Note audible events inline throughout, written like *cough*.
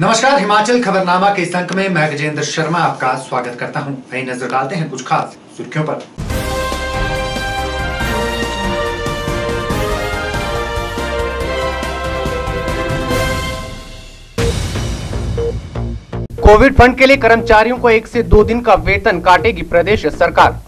नमस्कार, हिमाचल खबरनामा के इस अंक में मैं गजेंद्र शर्मा आपका स्वागत करता हूँ। नई नज़र डालते हैं कुछ खास सुर्खियों पर। कोविड फंड के लिए कर्मचारियों को एक से दो दिन का वेतन काटेगी प्रदेश सरकार।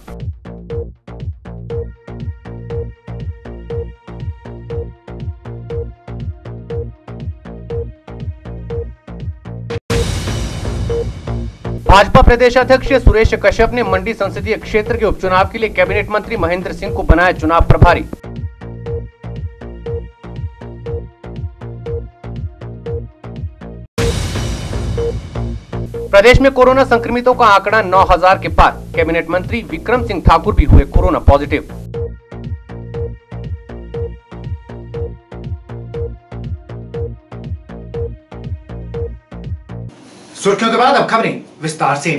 भाजपा प्रदेश अध्यक्ष सुरेश कश्यप ने मंडी संसदीय क्षेत्र के उपचुनाव के लिए कैबिनेट मंत्री महेंद्र सिंह को बनाया चुनाव प्रभारी। प्रदेश में कोरोना संक्रमितों का आंकड़ा 9000 के पार। कैबिनेट मंत्री विक्रम सिंह ठाकुर भी हुए कोरोना पॉजिटिव। सुर्खियों के बाद अब खबरें विस्तार से।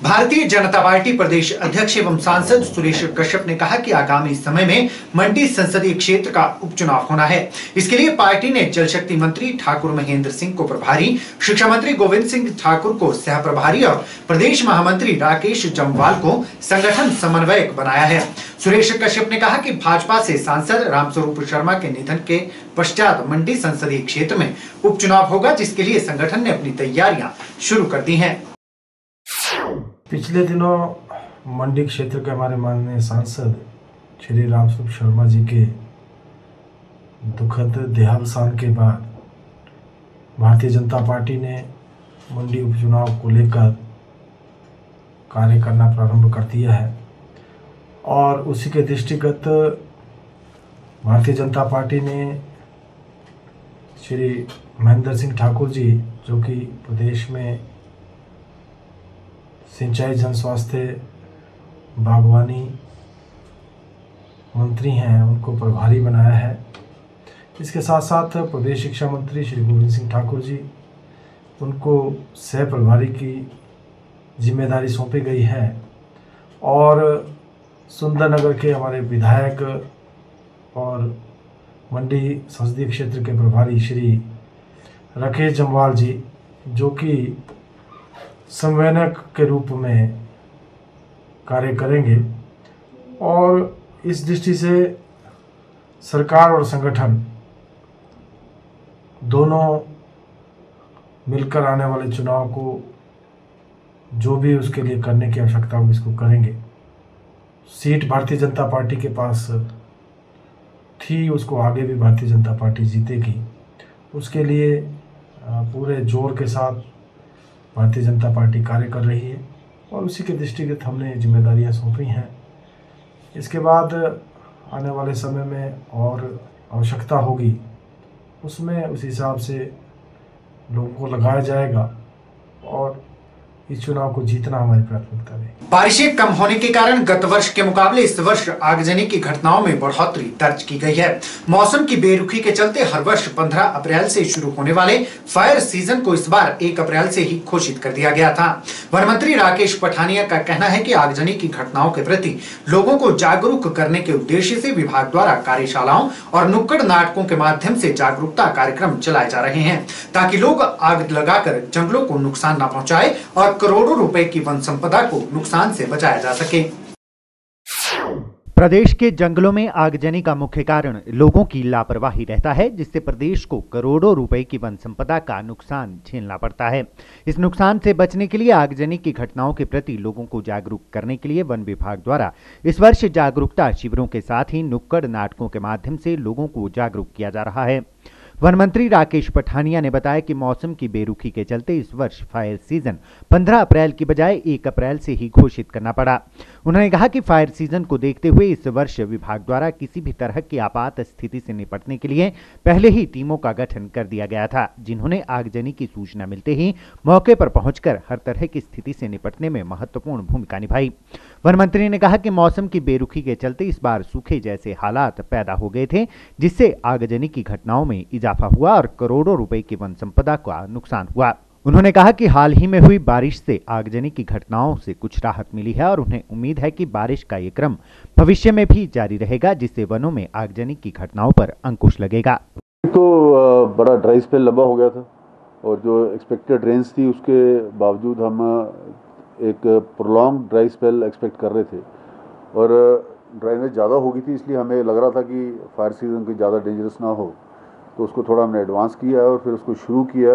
भारतीय जनता पार्टी प्रदेश अध्यक्ष एवं सांसद सुरेश कश्यप ने कहा कि आगामी समय में मंडी संसदीय क्षेत्र का उपचुनाव होना है। इसके लिए पार्टी ने जल शक्ति मंत्री ठाकुर महेंद्र सिंह को प्रभारी, शिक्षा मंत्री गोविंद सिंह ठाकुर को सह प्रभारी और प्रदेश महामंत्री राकेश जमवाल को संगठन समन्वयक बनाया है। सुरेश कश्यप ने कहा कि भाजपा से सांसद रामस्वरूप शर्मा के निधन के पश्चात मंडी संसदीय क्षेत्र में उपचुनाव होगा, जिसके लिए संगठन ने अपनी तैयारियाँ शुरू कर दी हैं। पिछले दिनों मंडी क्षेत्र के हमारे माननीय सांसद श्री रामस्वरूप शर्मा जी के दुखद देहावसान के बाद भारतीय जनता पार्टी ने मंडी उपचुनाव को लेकर कार्य करना प्रारंभ कर दिया है और उसी के दृष्टिगत भारतीय जनता पार्टी ने श्री महेंद्र सिंह ठाकुर जी, जो कि प्रदेश में सिंचाई, जन स्वास्थ्य, बागवानी मंत्री हैं, उनको प्रभारी बनाया है। इसके साथ साथ प्रदेश शिक्षा मंत्री श्री गोविंद सिंह ठाकुर जी, उनको सह प्रभारी की ज़िम्मेदारी सौंपी गई है। और सुंदरनगर के हमारे विधायक और मंडी संसदीय क्षेत्र के प्रभारी श्री राकेश जमवाल जी, जो कि संवैनक के रूप में कार्य करेंगे। और इस दृष्टि से सरकार और संगठन दोनों मिलकर आने वाले चुनाव को, जो भी उसके लिए करने की आवश्यकता होगी, इसको करेंगे। सीट भारतीय जनता पार्टी के पास थी, उसको आगे भी भारतीय जनता पार्टी जीतेगी। उसके लिए पूरे ज़ोर के साथ भारतीय जनता पार्टी कार्य कर रही है और उसी के दृष्टिगत हमने जिम्मेदारियाँ सौंपी हैं। इसके बाद आने वाले समय में और आवश्यकता होगी, उसमें उस हिसाब से लोगों को लगाया जाएगा और इस चुनाव को जीतना हमारी प्राथमिकता है बारिशें कम होने के कारण गत वर्ष के मुकाबले इस वर्ष आगजनी की घटनाओं में बढ़ोतरी दर्ज की गई है। मौसम की बेरुखी के चलते हर वर्ष 15 अप्रैल से शुरू होने वाले फायर सीज़न को इस बार 1 अप्रैल से ही घोषित कर दिया गया था। वन मंत्री राकेश पठानिया का कहना है की आगजनी की घटनाओं के प्रति लोगों को जागरूक करने के उद्देश्य से विभाग द्वारा कार्यशालाओं और नुक्कड़ नाटकों के माध्यम से जागरूकता कार्यक्रम चलाए जा रहे हैं, ताकि लोग आग लगाकर जंगलों को नुकसान न पहुँचाए और करोड़ों रुपए की वन संपदा को नुकसान से बचाया जा सके। प्रदेश के जंगलों में आगजनी का मुख्य कारण लोगों की लापरवाही रहता है, जिससे प्रदेश को करोड़ों रुपए की वन संपदा का नुकसान झेलना पड़ता है। इस नुकसान से बचने के लिए आगजनी की घटनाओं के प्रति लोगों को जागरूक करने के लिए वन विभाग द्वारा इस वर्ष जागरूकता शिविरों के साथ ही नुक्कड़ नाटकों के माध्यम से लोगों को जागरूक किया जा रहा है। वन मंत्री राकेश पठानिया ने बताया कि मौसम की बेरुखी के चलते इस वर्ष फायर सीज़न 15 अप्रैल की बजाय 1 अप्रैल से ही घोषित करना पड़ा। उन्होंने कहा कि फायर सीज़न को देखते हुए इस वर्ष विभाग द्वारा किसी भी तरह की आपात स्थिति से निपटने के लिए पहले ही टीमों का गठन कर दिया गया था, जिन्होंने आगजनी की सूचना मिलते ही मौके पर पहुंचकर हर तरह की स्थिति से निपटने में महत्वपूर्ण भूमिका निभाई। वन मंत्री ने कहा कि मौसम की बेरुखी के चलते इस बार सूखे जैसे हालात पैदा हो गए थे, जिससे आगजनी की घटनाओं में इजाफा हुआ और करोड़ों रुपए की वन संपदा का नुकसान हुआ। उन्होंने कहा कि हाल ही में हुई बारिश से आगजनी की घटनाओं से कुछ राहत मिली है और उन्हें उम्मीद है कि बारिश का ये क्रम भविष्य में भी जारी रहेगा, जिससे वनों में आगजनी की घटनाओं पर अंकुश लगेगा। तो बड़ा ड्राई स्पेल लंबा हो गया था और जो एक्सपेक्टेड रेंज थी उसके बावजूद हम एक प्रोलॉन्ग ड्राई स्पेल एक्सपेक्ट कर रहे थे। और ड्राइनेज ज़्यादा हो गई थी इसलिए हमें लग रहा था कि फायर सीज़न कोई ज़्यादा डेंजरस ना हो। तो उसको थोड़ा हमने एडवांस किया और फिर उसको शुरू किया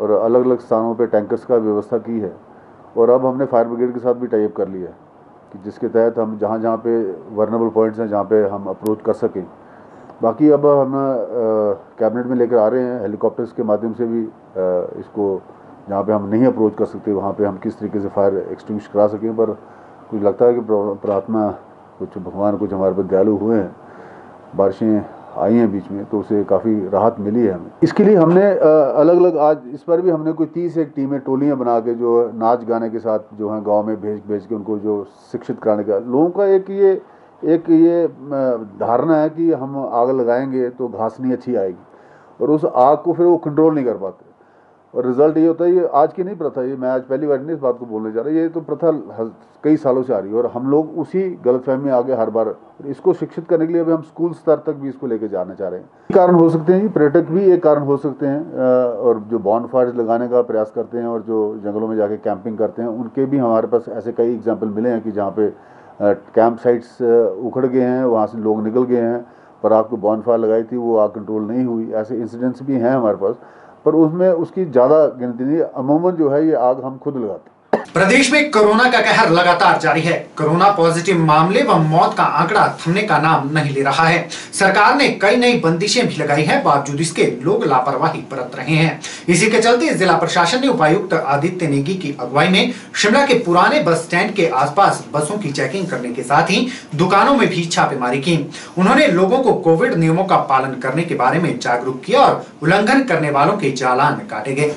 और अलग अलग स्थानों पर टैंकर्स का व्यवस्था की है। और अब हमने फायर ब्रिगेड के साथ भी टाइप कर लिया कि जिसके तहत हम जहाँ जहाँ पे वर्नेबल पॉइंट्स हैं जहाँ पे हम अप्रोच कर सकें। बाकी अब हम कैबिनेट में लेकर आ रहे हैं हेलीकॉप्टर्स के माध्यम से भी आ, इसको जहाँ पे हम नहीं अप्रोच कर सकते, वहाँ पे हम किस तरीके से फायर एक्सटिंग्विश करा सकें, पर कुछ लगता है कि प्रार्थना, कुछ भगवान, कुछ हमारे पर दयालु हुए हैं, बारिशें आई हैं बीच में तो उसे काफ़ी राहत मिली है हमें। इसके लिए हमने अलग अलग आज, इस पर भी हमने कोई तीस एक टीमें, टोलियाँ बना के जो नाच गाने के साथ जो है गाँव में भेज भेज के उनको जो शिक्षित कराने का, लोगों का एक ये एक ये धारणा है कि हम आग लगाएँगे तो घास नहीं अच्छी आएगी, और उस आग को फिर वो कंट्रोल नहीं कर पाते। और रिज़ल्ट ये होता है, ये आज की नहीं प्रथा, ये मैं आज पहली बार नहीं इस बात को बोलने जा रहा, ये तो प्रथा कई सालों से आ रही है और हम लोग उसी गलतफहमी में आगे हर बार, इसको शिक्षित करने के लिए अभी हम स्कूल स्तर तक भी इसको लेके जाना चाह रहे हैं। कारण हो सकते हैं, पर्यटक भी एक कारण हो सकते हैं और जो बॉन फायर लगाने का प्रयास करते हैं और जो जंगलों में जाके कैंपिंग करते हैं, उनके भी हमारे पास ऐसे कई एग्ज़ाम्पल मिले हैं कि जहाँ पे कैंप साइट्स उखड़ गए हैं, वहाँ से लोग निकल गए हैं, पर आपको बॉन फायर लगाई थी, वो आग कंट्रोल नहीं हुई, ऐसे इंसिडेंट्स भी हैं हमारे पास। पर उसमें उसकी ज़्यादा गिनती नहीं अमूमन जो है ये आग हम खुद लगाते प्रदेश में कोरोना का कहर लगातार जारी है। कोरोना पॉजिटिव मामले व मौत का आंकड़ा थमने का नाम नहीं ले रहा है। सरकार ने कई नई बंदिशें भी लगाई हैं, बावजूद इसके लोग लापरवाही बरत रहे हैं। इसी के चलते जिला प्रशासन ने उपायुक्त आदित्य नेगी की अगुवाई में शिमला के पुराने बस स्टैंड के आसपास बसों की चेकिंग करने के साथ ही दुकानों में भी छापेमारी की। उन्होंने लोगों को कोविड नियमों का पालन करने के बारे में जागरूक किया और उल्लंघन करने वालों के चालान काटे गए।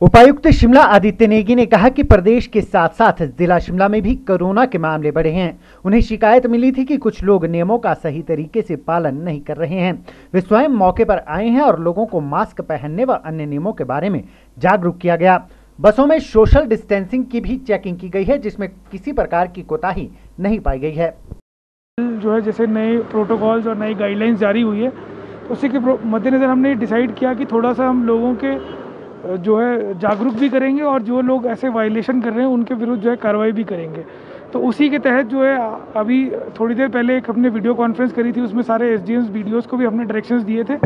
उपायुक्त शिमला आदित्य नेगी ने कहा कि प्रदेश के साथ साथ जिला शिमला में भी कोरोना के मामले बढ़े हैं। उन्हें शिकायत मिली थी कि कुछ लोग नियमों का सही तरीके से पालन नहीं कर रहे हैं। वे स्वयं मौके पर आए हैं और लोगों को मास्क पहनने व अन्य नियमों के बारे में जागरूक किया गया। बसों में सोशल डिस्टेंसिंग की भी चेकिंग की गई है, जिसमें किसी प्रकार की कोताही नहीं पाई गई है। जो है, जैसे नए प्रोटोकॉल्स और नई गाइडलाइंस जारी हुई है, उसी के मद्देनज़र हमने डिसाइड किया कि थोड़ा सा हम लोगों के जो है जागरूक भी करेंगे और जो लोग ऐसे वायलेशन कर रहे हैं, उनके विरुद्ध जो है कार्रवाई भी करेंगे। तो उसी के तहत जो है, अभी थोड़ी देर पहले एक हमने वीडियो कॉन्फ्रेंस करी थी, उसमें सारे एस डी को भी हमने डायरेक्शंस दिए थे।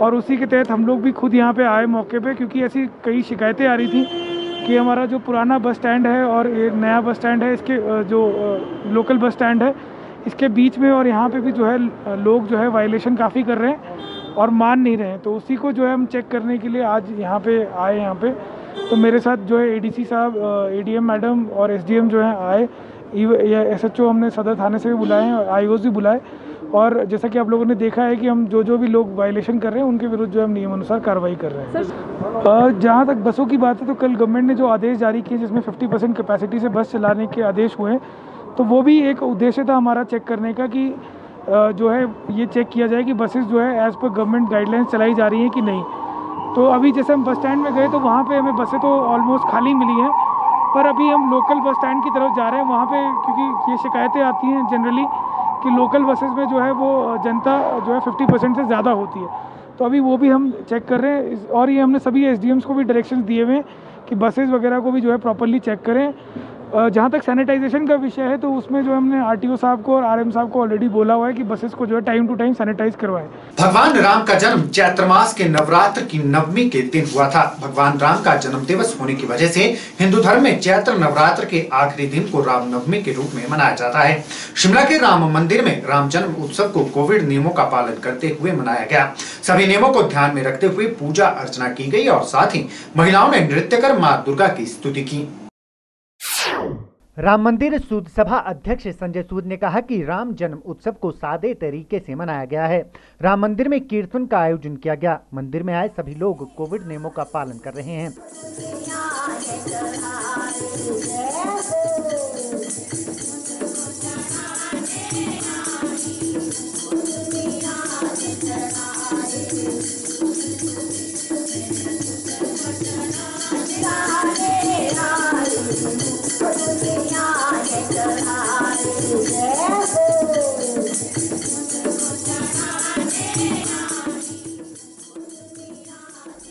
और उसी के तहत हम लोग भी खुद यहाँ पे आए मौके पे, क्योंकि ऐसी कई शिकायतें आ रही थी कि हमारा जो पुराना बस स्टैंड है और एक नया बस स्टैंड है, इसके जो लोकल बस स्टैंड है, इसके बीच में और यहाँ पे भी जो है लोग जो है वायलेशन काफ़ी कर रहे हैं। और मान नहीं रहे हैं। तो उसी को जो है हम चेक करने के लिए आज यहाँ पे आए यहाँ पे। तो मेरे साथ जो है एडीसी साहब एडीएम मैडम और एसडीएम जो है आए। या एसएचओ हमने सदर थाने से भी बुलाए हैं और आई भी बुलाए। और जैसा कि आप लोगों ने देखा है कि हम जो जो भी लोग वायलेशन कर रहे हैं उनके विरुद्ध जो है हम नियम अनुसार कार्रवाई कर रहे हैं। जहाँ तक बसों की बात है तो कल गवर्नमेंट ने जो आदेश जारी किए जिसमें 50 परसेंट कैपेसिटी से बस चलाने के आदेश हुए तो वो भी एक उद्देश्य था हमारा चेक करने का कि जो है, ये चेक किया जाए कि बसेस जो है एज़ पर गवर्नमेंट गाइडलाइंस चलाई जा रही हैं कि नहीं। तो अभी जैसे हम बस स्टैंड में गए तो वहाँ पे हमें बसें तो ऑलमोस्ट खाली मिली हैं। पर अभी हम लोकल बस स्टैंड की तरफ़ जा रहे हैं, वहाँ पे क्योंकि ये शिकायतें आती हैं जनरली कि लोकल बसेस में जो है, वो जनता जो है फिफ्टी परसेंट से ज़्यादा होती है। तो अभी वो भी हम चेक कर रहे हैं और ये हमने सभी एस को भी डायरेक्शन दिए हुए हैं कि बसेज़ वगैरह को भी जो है प्रॉपरली चेक करें। जहाँ तक सैनिटाइजेशन का विषय है तो उसमें जो हमने आरटीओ साहब को और आरएम साहब को ऑलरेडी बोला हुआ है कि बसेस को जो है टाइम टू टाइम सैनिटाइज करवाएँ। भगवान राम का जन्म चैत्र मास के नवरात्र की नवमी के दिन हुआ था। भगवान राम का जन्म दिवस होने की वजह से हिंदू धर्म में चैत्र नवरात्र के आखिरी दिन को राम नवमी के रूप में मनाया जाता है। शिमला के राम मंदिर में राम जन्म उत्सव को कोविड नियमों का पालन करते हुए मनाया गया। सभी नियमों को ध्यान में रखते हुए पूजा अर्चना की गई और साथ ही महिलाओं ने नृत्य कर माँ दुर्गा की स्तुति की। राम मंदिर सूद सभा अध्यक्ष संजय सूद ने कहा कि राम जन्म उत्सव को सादे तरीके से मनाया गया है। राम मंदिर में कीर्तन का आयोजन किया गया। मंदिर में आए सभी लोग कोविड नियमों का पालन कर रहे हैं।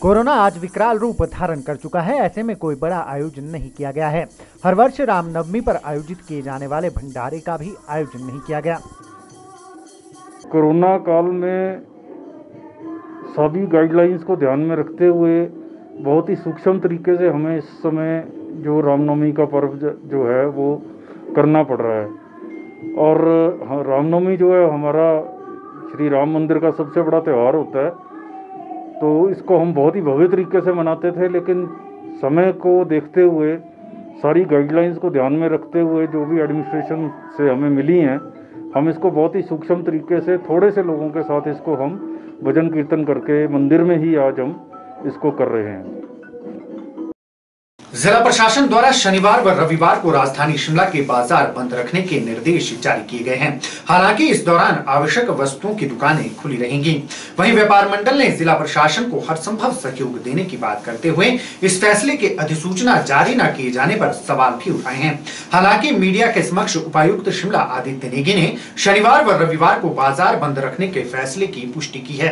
कोरोना आज विकराल रूप धारण कर चुका है ऐसे में कोई बड़ा आयोजन नहीं किया गया है। हर वर्ष रामनवमी पर आयोजित किए जाने वाले भंडारे का भी आयोजन नहीं किया गया। कोरोना काल में सभी गाइडलाइंस को ध्यान में रखते हुए बहुत ही सूक्ष्म तरीके से हमें इस समय जो रामनवमी का पर्व जो है वो करना पड़ रहा है। और हाँ, रामनवमी जो है हमारा श्री राम मंदिर का सबसे बड़ा त्यौहार होता है। तो इसको हम बहुत ही भव्य तरीके से मनाते थे, लेकिन समय को देखते हुए, सारी गाइडलाइंस को ध्यान में रखते हुए जो भी एडमिनिस्ट्रेशन से हमें मिली हैं, हम इसको बहुत ही सूक्ष्म तरीके से, थोड़े से लोगों के साथ इसको हम भजन कीर्तन करके मंदिर में ही आज हम इसको कर रहे हैं। जिला प्रशासन द्वारा शनिवार व रविवार को राजधानी शिमला के बाज़ार बंद रखने के निर्देश जारी किए गए हैं। हालाँकि इस दौरान आवश्यक वस्तुओं की दुकानें खुली रहेंगी। वहीं व्यापार मंडल ने जिला प्रशासन को हर संभव सहयोग देने की बात करते हुए इस फैसले के अधिसूचना जारी न किए जाने पर सवाल भी उठाए हैं। हालाँकि मीडिया के समक्ष उपायुक्त शिमला आदित्य नेगी ने शनिवार व रविवार को बाज़ार बंद रखने के फैसले की पुष्टि की है।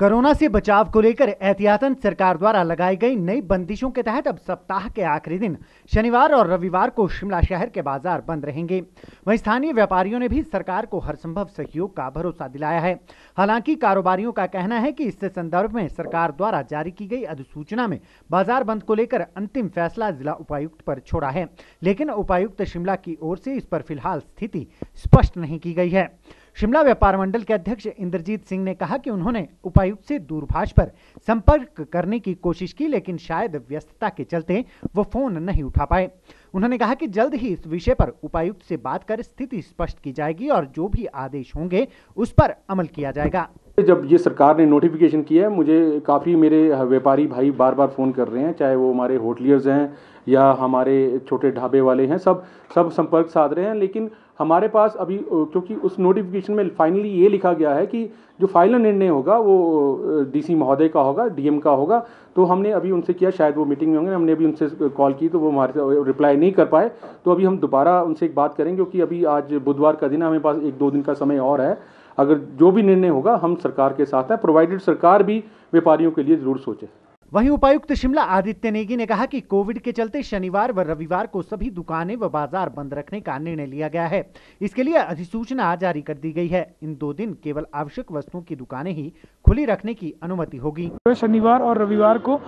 कोरोना से बचाव को लेकर एहतियातन सरकार द्वारा लगाई गई नई बंदिशों के तहत अब सप्ताह के आखिरी दिन, शनिवार और रविवार को शिमला शहर के बाज़ार बंद रहेंगे। वहीं स्थानीय व्यापारियों ने भी सरकार को हर संभव सहयोग का भरोसा दिलाया है। हालाँकि कारोबारियों का कहना है कि इससे संदर्भ में सरकार द्वारा जारी की गई अधिसूचना में बाज़ार बंद को लेकर अंतिम फैसला जिला उपायुक्त पर छोड़ा है, लेकिन उपायुक्त शिमला की ओर से इस पर फ़िलहाल स्थिति स्पष्ट नहीं की गई है। शिमला व्यापार मंडल के अध्यक्ष इंद्रजीत सिंह ने कहा कि उन्होंने उपायुक्त से दूरभाष पर संपर्क करने की कोशिश की, लेकिन शायद व्यस्तता के चलते वो फ़ोन नहीं उठा पाए। उन्होंने कहा कि जल्द ही इस विषय पर उपायुक्त से बात कर स्थिति स्पष्ट की जाएगी और जो भी आदेश होंगे उस पर अमल किया जाएगा। जब ये सरकार ने नोटिफिकेशन किया है, मुझे काफ़ी मेरे व्यापारी भाई बार बार फ़ोन कर रहे हैं, चाहे वो हमारे होटलियर्स हैं या हमारे छोटे ढाबे वाले हैं, सब सब संपर्क साध रहे हैं, लेकिन हमारे पास अभी क्योंकि उस नोटिफिकेशन में फाइनली ये लिखा गया है कि जो फाइनल निर्णय होगा, वो डीसी महोदय का होगा डीएम का होगा। तो हमने अभी उनसे किया, शायद वो मीटिंग में होंगे, हमने अभी उनसे कॉल की तो वो हमारे रिप्लाई नहीं कर पाए। तो अभी हम दोबारा उनसे एक बात करेंगे, क्योंकि अभी आज बुधवार का दिन हमें पास एक दो दिन का समय और है। अगर जो भी निर्णय होगा, हम सरकार के साथ हैं प्रोवाइडेड सरकार भी व्यापारियों के लिए ज़रूर सोचे। वहीं उपायुक्त शिमला आदित्य नेगी ने कहा कि कोविड के चलते शनिवार व रविवार को सभी दुकानें व बाज़ार बंद रखने का निर्णय लिया गया है। इसके लिए अधिसूचना जारी कर दी गई है। इन दो दिन केवल आवश्यक वस्तुओं की दुकानें ही खुली रखने की अनुमति होगी। शनिवार और रविवार को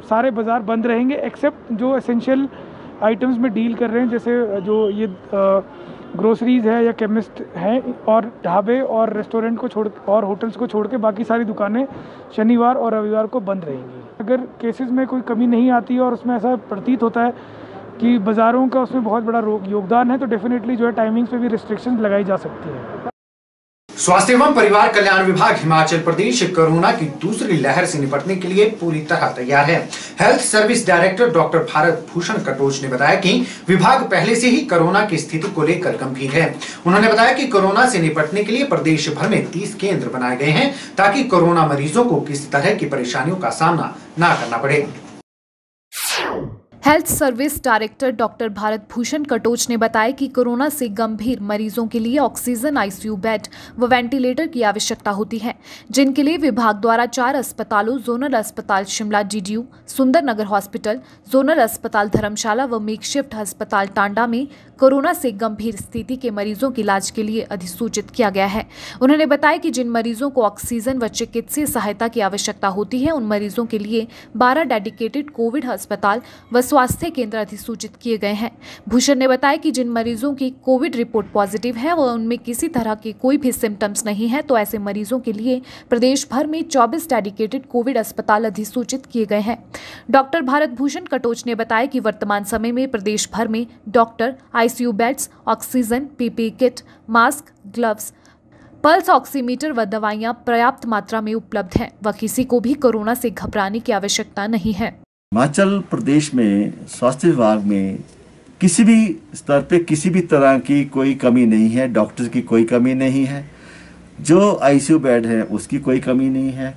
सारे बाज़ार बंद रहेंगे एक्सेप्ट जो एसेंशियल आइटम्स में डील कर रहे हैं, जैसे जो ये ग्रोसरीज है या केमिस्ट हैं और ढाबे और रेस्टोरेंट को छोड़ और होटल्स को छोड़ के बाकी सारी दुकानें शनिवार और रविवार को बंद रहेंगी। अगर केसेस में कोई कमी नहीं आती और उसमें ऐसा प्रतीत होता है कि बाज़ारों का उसमें बहुत बड़ा योगदान है तो डेफिनेटली जो है टाइमिंग्स पे भी रिस्ट्रिक्शन लगाई जा सकती है। स्वास्थ्य एवं परिवार कल्याण विभाग, हिमाचल प्रदेश, कोरोना की दूसरी लहर से निपटने के लिए पूरी तरह तैयार है। Health service director doctor Bharat Bhushan Katoch ने बताया कि विभाग पहले से ही कोरोना की स्थिति को लेकर गंभीर है। उन्होंने बताया कि कोरोना से निपटने के लिए प्रदेश भर में तीस केंद्र बनाए गए हैं ताकि कोरोना मरीजों को किसी तरह की परेशानियों का सामना न करना पड़े। Health service director doctor Bharat Bhushan Katoch ने बताया कि कोरोना से गंभीर मरीजों के लिए ऑक्सीजन आईसीयू बेड व वेंटिलेटर की आवश्यकता होती है, जिनके लिए विभाग द्वारा चार अस्पतालों, जोनल अस्पताल शिमला डीडीयू सुंदर नगर हॉस्पिटल, जोनल अस्पताल धर्मशाला व मेकशिफ्ट अस्पताल टांडा में कोरोना से गंभीर स्थिति के मरीजों के इलाज के लिए अधिसूचित किया गया है। उन्होंने बताया कि जिन मरीजों को ऑक्सीजन व चिकित्सीय सहायता की आवश्यकता होती है, उन मरीजों के लिए बारह डेडिकेटेड कोविड अस्पताल व स्वास्थ्य केंद्र अधिसूचित किए गए हैं। भूषण ने बताया कि जिन मरीजों की कोविड रिपोर्ट पॉजिटिव है व उनमें किसी तरह के कोई भी सिम्टम्स नहीं है तो ऐसे मरीजों के लिए प्रदेश भर में चौबीस डेडिकेटेड कोविड अस्पताल अधिसूचित किए गए हैं। डॉक्टर भारत भूषण कटोच ने बताया कि वर्तमान समय में प्रदेश भर में doctor, ICU beds, oxygen PP kit, mask, gloves, pulse oximeter व दवाइयाँ पर्याप्त मात्रा में उपलब्ध हैं। व किसी को भी कोरोना से घबराने की आवश्यकता नहीं है। हिमाचल प्रदेश में स्वास्थ्य विभाग में किसी भी स्तर पे किसी भी तरह की कोई कमी नहीं है, डॉक्टर की कोई कमी नहीं है, जो आईसीयू बेड है उसकी कोई कमी नहीं है।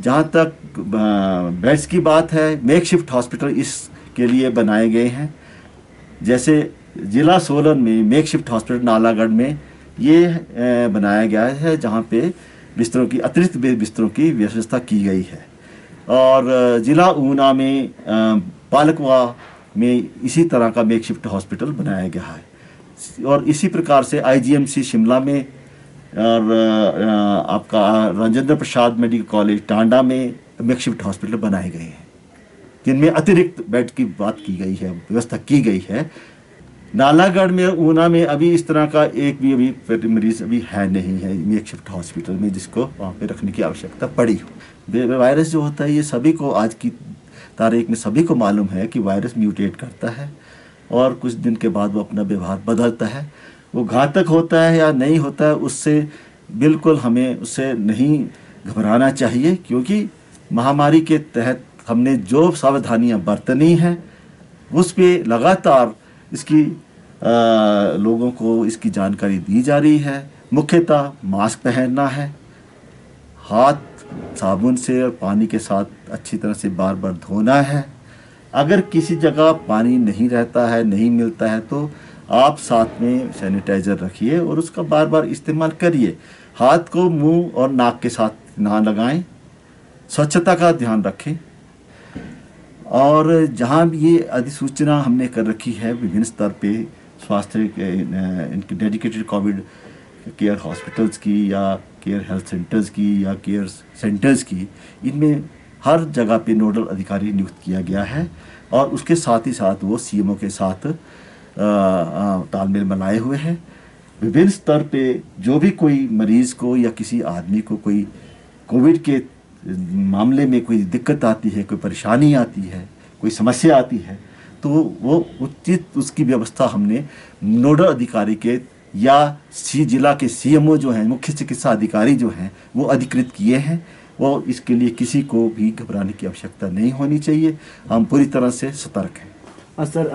जहाँ तक बेड्स की बात है, मेक शिफ्ट हॉस्पिटल इसके लिए बनाए गए हैं। जैसे ज़िला सोलन में मेक शिफ्ट हॉस्पिटल नालागढ़ में ये बनाया गया है, जहाँ पे बिस्तरों की, अतिरिक्त बिस्तरों की व्यवस्था की गई है। और ज़िला ऊना में पालकवा में इसी तरह का मेक शिफ्ट हॉस्पिटल बनाया गया है। और इसी प्रकार से आईजीएमसी शिमला में, और आपका राजेंद्र प्रसाद मेडिकल कॉलेज टांडा में मेक शिफ्ट हॉस्पिटल बनाए गए हैं। जिनमें अतिरिक्त बेड की बात की गई है, व्यवस्था की गई है। नालागढ़ में, ऊना में अभी इस तरह का एक भी अभी मरीज़ अभी है नहीं है मेक शिफ्ट हॉस्पिटल में, जिसको वहाँ पे रखने की आवश्यकता पड़ी हो। वायरस जो होता है ये सभी को आज की तारीख में सभी को मालूम है कि वायरस म्यूटेट करता है और कुछ दिन के बाद वो अपना व्यवहार बदलता है। वो घातक होता है या नहीं होता है उससे बिल्कुल हमें उससे नहीं घबराना चाहिए क्योंकि महामारी के तहत हमने जो सावधानियाँ बरतनी हैं उस पर लगातार इसकी आ, लोगों को इसकी जानकारी दी जा रही है। मुख्यतः मास्क पहनना है हाथ साबुन से और पानी के साथ अच्छी तरह से बार बार धोना है। अगर किसी जगह पानी नहीं रहता है, नहीं मिलता है तो आप साथ में सैनिटाइज़र रखिए और उसका बार बार इस्तेमाल करिए। हाथ को मुँह और नाक के साथ ना लगाएँ। स्वच्छता का ध्यान रखें। और जहाँ भी ये अधिसूचना हमने कर रखी है, विभिन्न स्तर पे स्वास्थ्य डेडिकेटेड कोविड केयर हॉस्पिटल्स की या केयर हेल्थ सेंटर्स की या केयर सेंटर्स की, इनमें हर जगह पे नोडल अधिकारी नियुक्त किया गया है और उसके साथ ही साथ वो सीएमओ के साथ तालमेल बनाए हुए हैं। विभिन्न स्तर पे जो भी कोई मरीज़ को या किसी आदमी को कोई कोविड के मामले में कोई दिक्कत आती है, कोई परेशानी आती है, कोई समस्या आती है तो वो उचित उसकी व्यवस्था हमने नोडल अधिकारी के या सी जिला के सीएमओ जो हैं मुख्य चिकित्सा अधिकारी जो हैं वो अधिकृत किए हैं। वो इसके लिए किसी को भी घबराने की आवश्यकता नहीं होनी चाहिए। हम पूरी तरह से सतर्क हैं। सर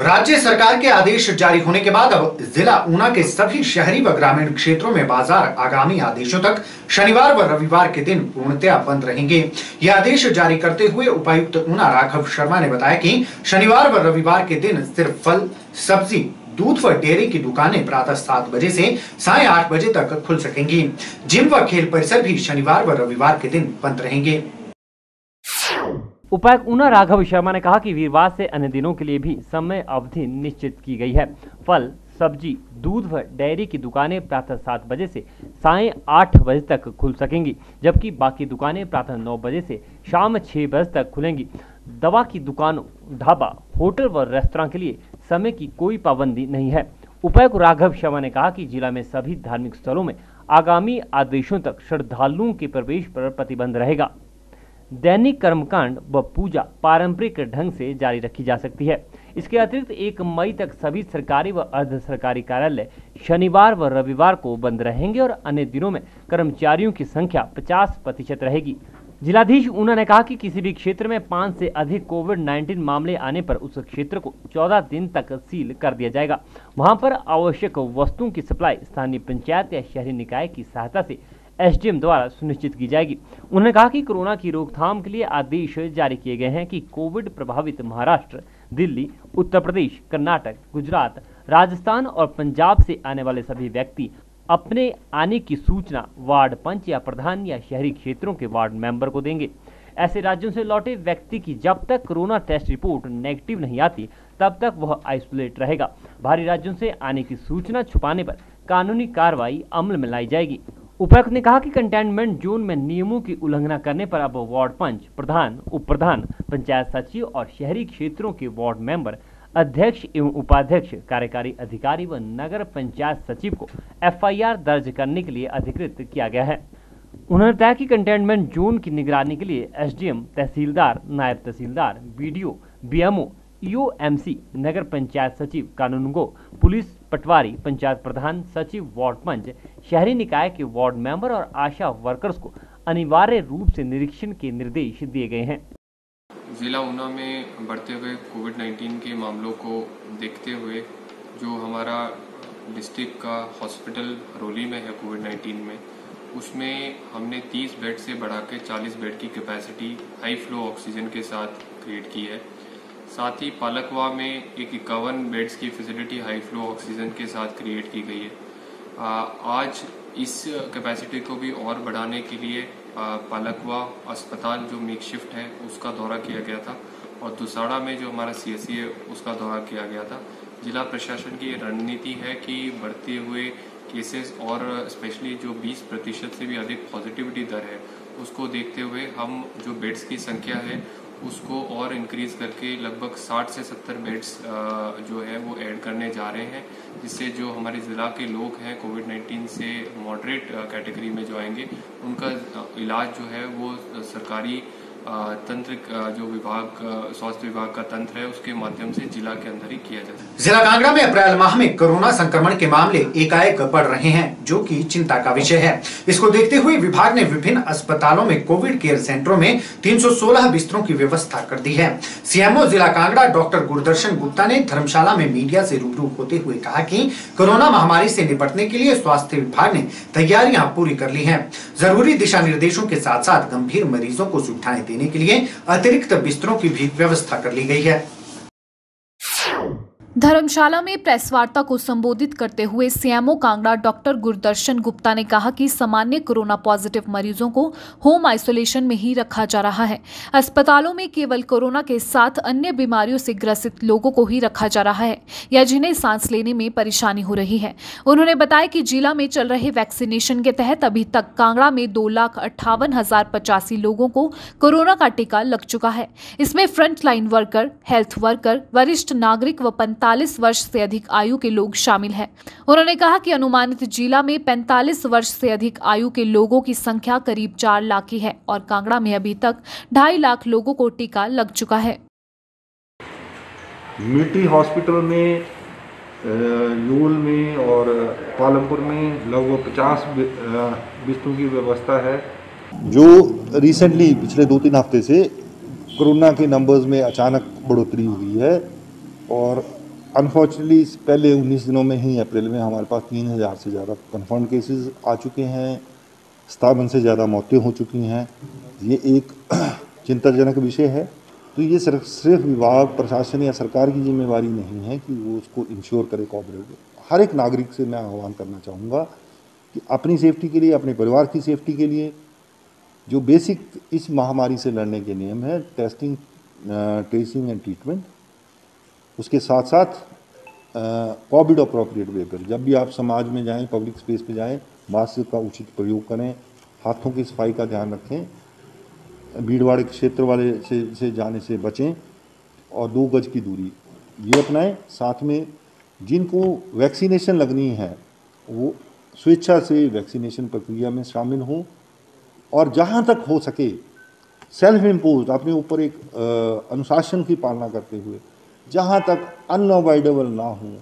राज्य सरकार के आदेश जारी होने के बाद अब जिला ऊना के सभी शहरी व ग्रामीण क्षेत्रों में बाज़ार आगामी आदेशों तक शनिवार व रविवार के दिन पूर्णतया बंद रहेंगे। यह आदेश जारी करते हुए उपायुक्त ऊना राघव शर्मा ने बताया कि शनिवार व रविवार के दिन सिर्फ़ फल सब्ज़ी दूध व डेयरी की दुकानें प्रातः सात बजे से साय आठ बजे तक खुल सकेंगी। जिम व खेल परिसर भी शनिवार व रविवार के दिन बंद रहेंगे। उपायुक्त ऊना राघव शर्मा ने कहा कि वीरवार से अन्य दिनों के लिए भी समय अवधि निश्चित की गई है। फल, सब्ज़ी, दूध व डेयरी की दुकानें प्रातः सात बजे से साय आठ बजे तक खुल सकेंगी, जबकि बाकी दुकानें प्रातः नौ बजे से शाम छः बजे तक खुलेंगी। दवा की दुकानों, ढाबा, होटल व रेस्तरा के लिए समय की कोई पाबंदी नहीं है। उपायुक्त राघव शर्मा ने कहा कि जिला में सभी धार्मिक स्थलों में आगामी आदेशों तक श्रद्धालुओं के प्रवेश पर प्रतिबंध रहेगा। दैनिक कर्मकांड व पूजा पारंपरिक ढंग से जारी रखी जा सकती है। इसके अतिरिक्त एक मई तक सभी सरकारी व अर्ध सरकारी कार्यालय शनिवार व रविवार को बंद रहेंगे और अन्य दिनों में कर्मचारियों की संख्या 50 प्रतिशत रहेगी। जिलाधीश ऊना ने कहा कि किसी भी क्षेत्र में पाँच से अधिक कोविड 19 मामले आने पर उस क्षेत्र को 14 दिन तक सील कर दिया जाएगा। वहाँ पर आवश्यक वस्तुओं की सप्लाई स्थानीय पंचायत या शहरी निकाय की सहायता से एसडीएम द्वारा सुनिश्चित की जाएगी। उन्होंने कहा कि कोरोना की रोकथाम के लिए आदेश जारी किए गए हैं कि कोविड प्रभावित महाराष्ट्र, दिल्ली, उत्तर प्रदेश, कर्नाटक, गुजरात, राजस्थान और पंजाब से आने वाले सभी व्यक्ति अपने आने की सूचना वार्ड पंच या प्रधान या शहरी क्षेत्रों के वार्ड मेंबर को देंगे। ऐसे राज्यों से लौटे व्यक्ति की जब तक कोरोना टेस्ट रिपोर्ट नेगेटिव नहीं आती, तब तक वह आइसोलेट रहेगा। बाहरी राज्यों से आने की सूचना छुपाने पर कानूनी कार्रवाई अमल में लाई जाएगी। उपायुक्त ने कहा कि कंटेनमेंट जोन में नियमों की उल्लंघना करने पर अब वार्ड पंच, प्रधान उप प्रधान पंचायत सचिव और शहरी क्षेत्रों के वार्ड मेंबर अध्यक्ष एवं उपाध्यक्ष, कार्यकारी अधिकारी व नगर पंचायत सचिव को एफआईआर दर्ज करने के लिए अधिकृत किया गया है। उन्होंने बताया कि कंटेनमेंट जोन की निगरानी के लिए एसडीएम, तहसीलदार, नायब तहसीलदार, बीडीओ, बीएमओ, ईओएमसी, नगर पंचायत सचिव, कानूनगो, पुलिस, पटवारी, पंचायत प्रधान, सचिव, वार्ड पंच शहरी निकाय के वार्ड मेंबर और आशा वर्कर्स को अनिवार्य रूप से निरीक्षण के निर्देश दिए गए हैं। जिला ऊना में बढ़ते हुए कोविड 19 के मामलों को देखते हुए जो हमारा डिस्ट्रिक्ट का हॉस्पिटल हरोली में है कोविड 19 में, उसमें हमने 30 बेड से बढ़ा के 40 बेड की कैपेसिटी, हाई फ्लो ऑक्सीजन के साथ क्रिएट की है। साथ ही पालकवा में एक इक्यावन बेड्स की फैसिलिटी हाई फ्लो ऑक्सीजन के साथ क्रिएट की गई है। आज इस कैपेसिटी को भी और बढ़ाने के लिए पालकवा अस्पताल जो मेक शिफ्ट है, उसका दौरा किया गया था। और दुसाड़ा में जो हमारा सी है, उसका दौरा किया गया था। जिला प्रशासन की रणनीति है कि बढ़ते हुए केसेस और स्पेशली जो 20 प्रतिशत से भी अधिक पॉजिटिविटी दर है, उसको देखते हुए हम जो बेड्स की संख्या है उसको और इंक्रीज करके लगभग 60 से 70 बेड्स जो है वो ऐड करने जा रहे हैं, जिससे जो हमारे ज़िला के लोग हैं कोविड 19 से मॉडरेट कैटेगरी में जो आएँगे, उनका इलाज जो है वो सरकारी तंत्र जो विभाग स्वास्थ्य विभाग का तंत्र है, उसके माध्यम से जिला के अंदर ही किया जाता है। जिला कांगड़ा में अप्रैल माह में कोरोना संक्रमण के मामले एकाएक बढ़ रहे हैं, जो कि चिंता का विषय है। इसको देखते हुए विभाग ने विभिन्न अस्पतालों में कोविड केयर सेंटरों में 316 बिस्तरों की व्यवस्था कर दी है। सीएमओ जिला कांगड़ा डॉक्टर गुरदर्शन गुप्ता ने धर्मशाला में मीडिया से रूबरू होते हुए कहा की कोरोना महामारी से निपटने के लिए स्वास्थ्य विभाग ने तैयारियाँ पूरी कर ली है। ज़रूरी दिशा निर्देशों के साथ साथ गंभीर मरीजों को सुविधाएँ देने के लिए अतिरिक्त बिस्तरों की भी व्यवस्था कर ली गई है। धर्मशाला में प्रेस वार्ता को संबोधित करते हुए सीएमओ कांगड़ा डॉक्टर गुरदर्शन गुप्ता ने कहा कि सामान्य कोरोना पॉजिटिव मरीजों को होम आइसोलेशन में ही रखा जा रहा है। अस्पतालों में केवल कोरोना के साथ अन्य बीमारियों से ग्रसित लोगों को ही रखा जा रहा है या जिन्हें सांस लेने में परेशानी हो रही है। उन्होंने बताया कि जिला में चल रहे वैक्सीनेशन के तहत अभी तक कांगड़ा में दो लाख अट्ठावन हज़ार पचासी लोगों को कोरोना का टीका लग चुका है। इसमें front line worker, health worker, वरिष्ठ नागरिक व पैंतालीस वर्ष से अधिक आयु के लोग शामिल हैं। उन्होंने कहा कि अनुमानित जिला में 45 वर्ष से अधिक आयु के लोगों की संख्या करीब चार लाख की है और कांगड़ा में अभी तक ढाई लाख लोगों को टीका लग चुका है। मिल्टी हॉस्पिटल में यूल में और पालमपुर में लगभग पचास बिस्तरों की व्यवस्था है। जो रिसेंटली पिछले दो तीन हफ़्ते से कोरोना के नंबर्स में अचानक बढ़ोतरी हुई है और अनफॉर्चुनेटली पहले 19 दिनों में ही अप्रैल में हमारे पास तीन हज़ार से ज़्यादा कन्फर्म केसेस आ चुके हैं। सतावन से ज़्यादा मौतें हो चुकी हैं। ये एक *clears throat* चिंताजनक विषय है। तो ये सिर्फ़ सिर्फ़ विभाग, प्रशासन या सरकार की जिम्मेवारी नहीं है कि वो उसको इंश्योर करे कॉपरेट हर एक नागरिक से मैं आह्वान करना चाहूँगा कि अपनी सेफ्टी के लिए, अपने परिवार की सेफ्टी के लिए, जो बेसिक इस महामारी से लड़ने के नियम है टेस्टिंग ट्रेसिंग एंड ट्रीटमेंट उसके साथ साथ कोविड अप्रोप्रिएट वेपर जब भी आप समाज में जाएँ पब्लिक स्पेस पे जाएँ मास्क का उचित प्रयोग करें हाथों की सफ़ाई का ध्यान रखें भीड़ भाड़ क्षेत्र वाले से, से जाने से बचें और दो गज की दूरी। ये अपनाएँ साथ में जिनको वैक्सीनेशन लगनी है वो स्वेच्छा से वैक्सीनेशन प्रक्रिया में शामिल हों और जहाँ तक हो सके सेल्फ इम्पोज अपने ऊपर एक अनुशासन की पालना करते हुए जहाँ तक अनअवॉइडेबल ना हो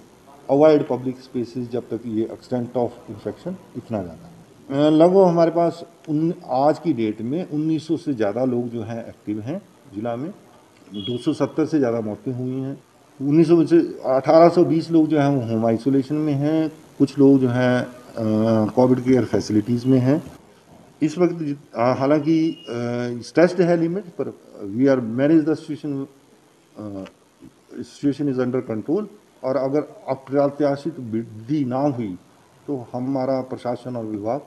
अवॉइड पब्लिक स्पेसेस जब तक ये एक्सटेंट ऑफ़ इन्फेक्शन इतना ज़्यादा लगभग हमारे पास उन, आज की डेट में 1900 से ज़्यादा लोग जो हैं एक्टिव हैं जिला में। 270 से ज़्यादा मौतें हुई हैं। 1900 में से 1820 लोग जो हैं वो होम आइसोलेशन में हैं। कुछ लोग जो हैं कोविड केयर फैसिलिटीज़ में हैं। इस वक्त हालाँकि स्ट्रेस्ड है लिमिट पर we are manage the situation situation is under control और अगर अप्रत्याशित वृद्धि ना हुई तो हमारा प्रशासन और विभाग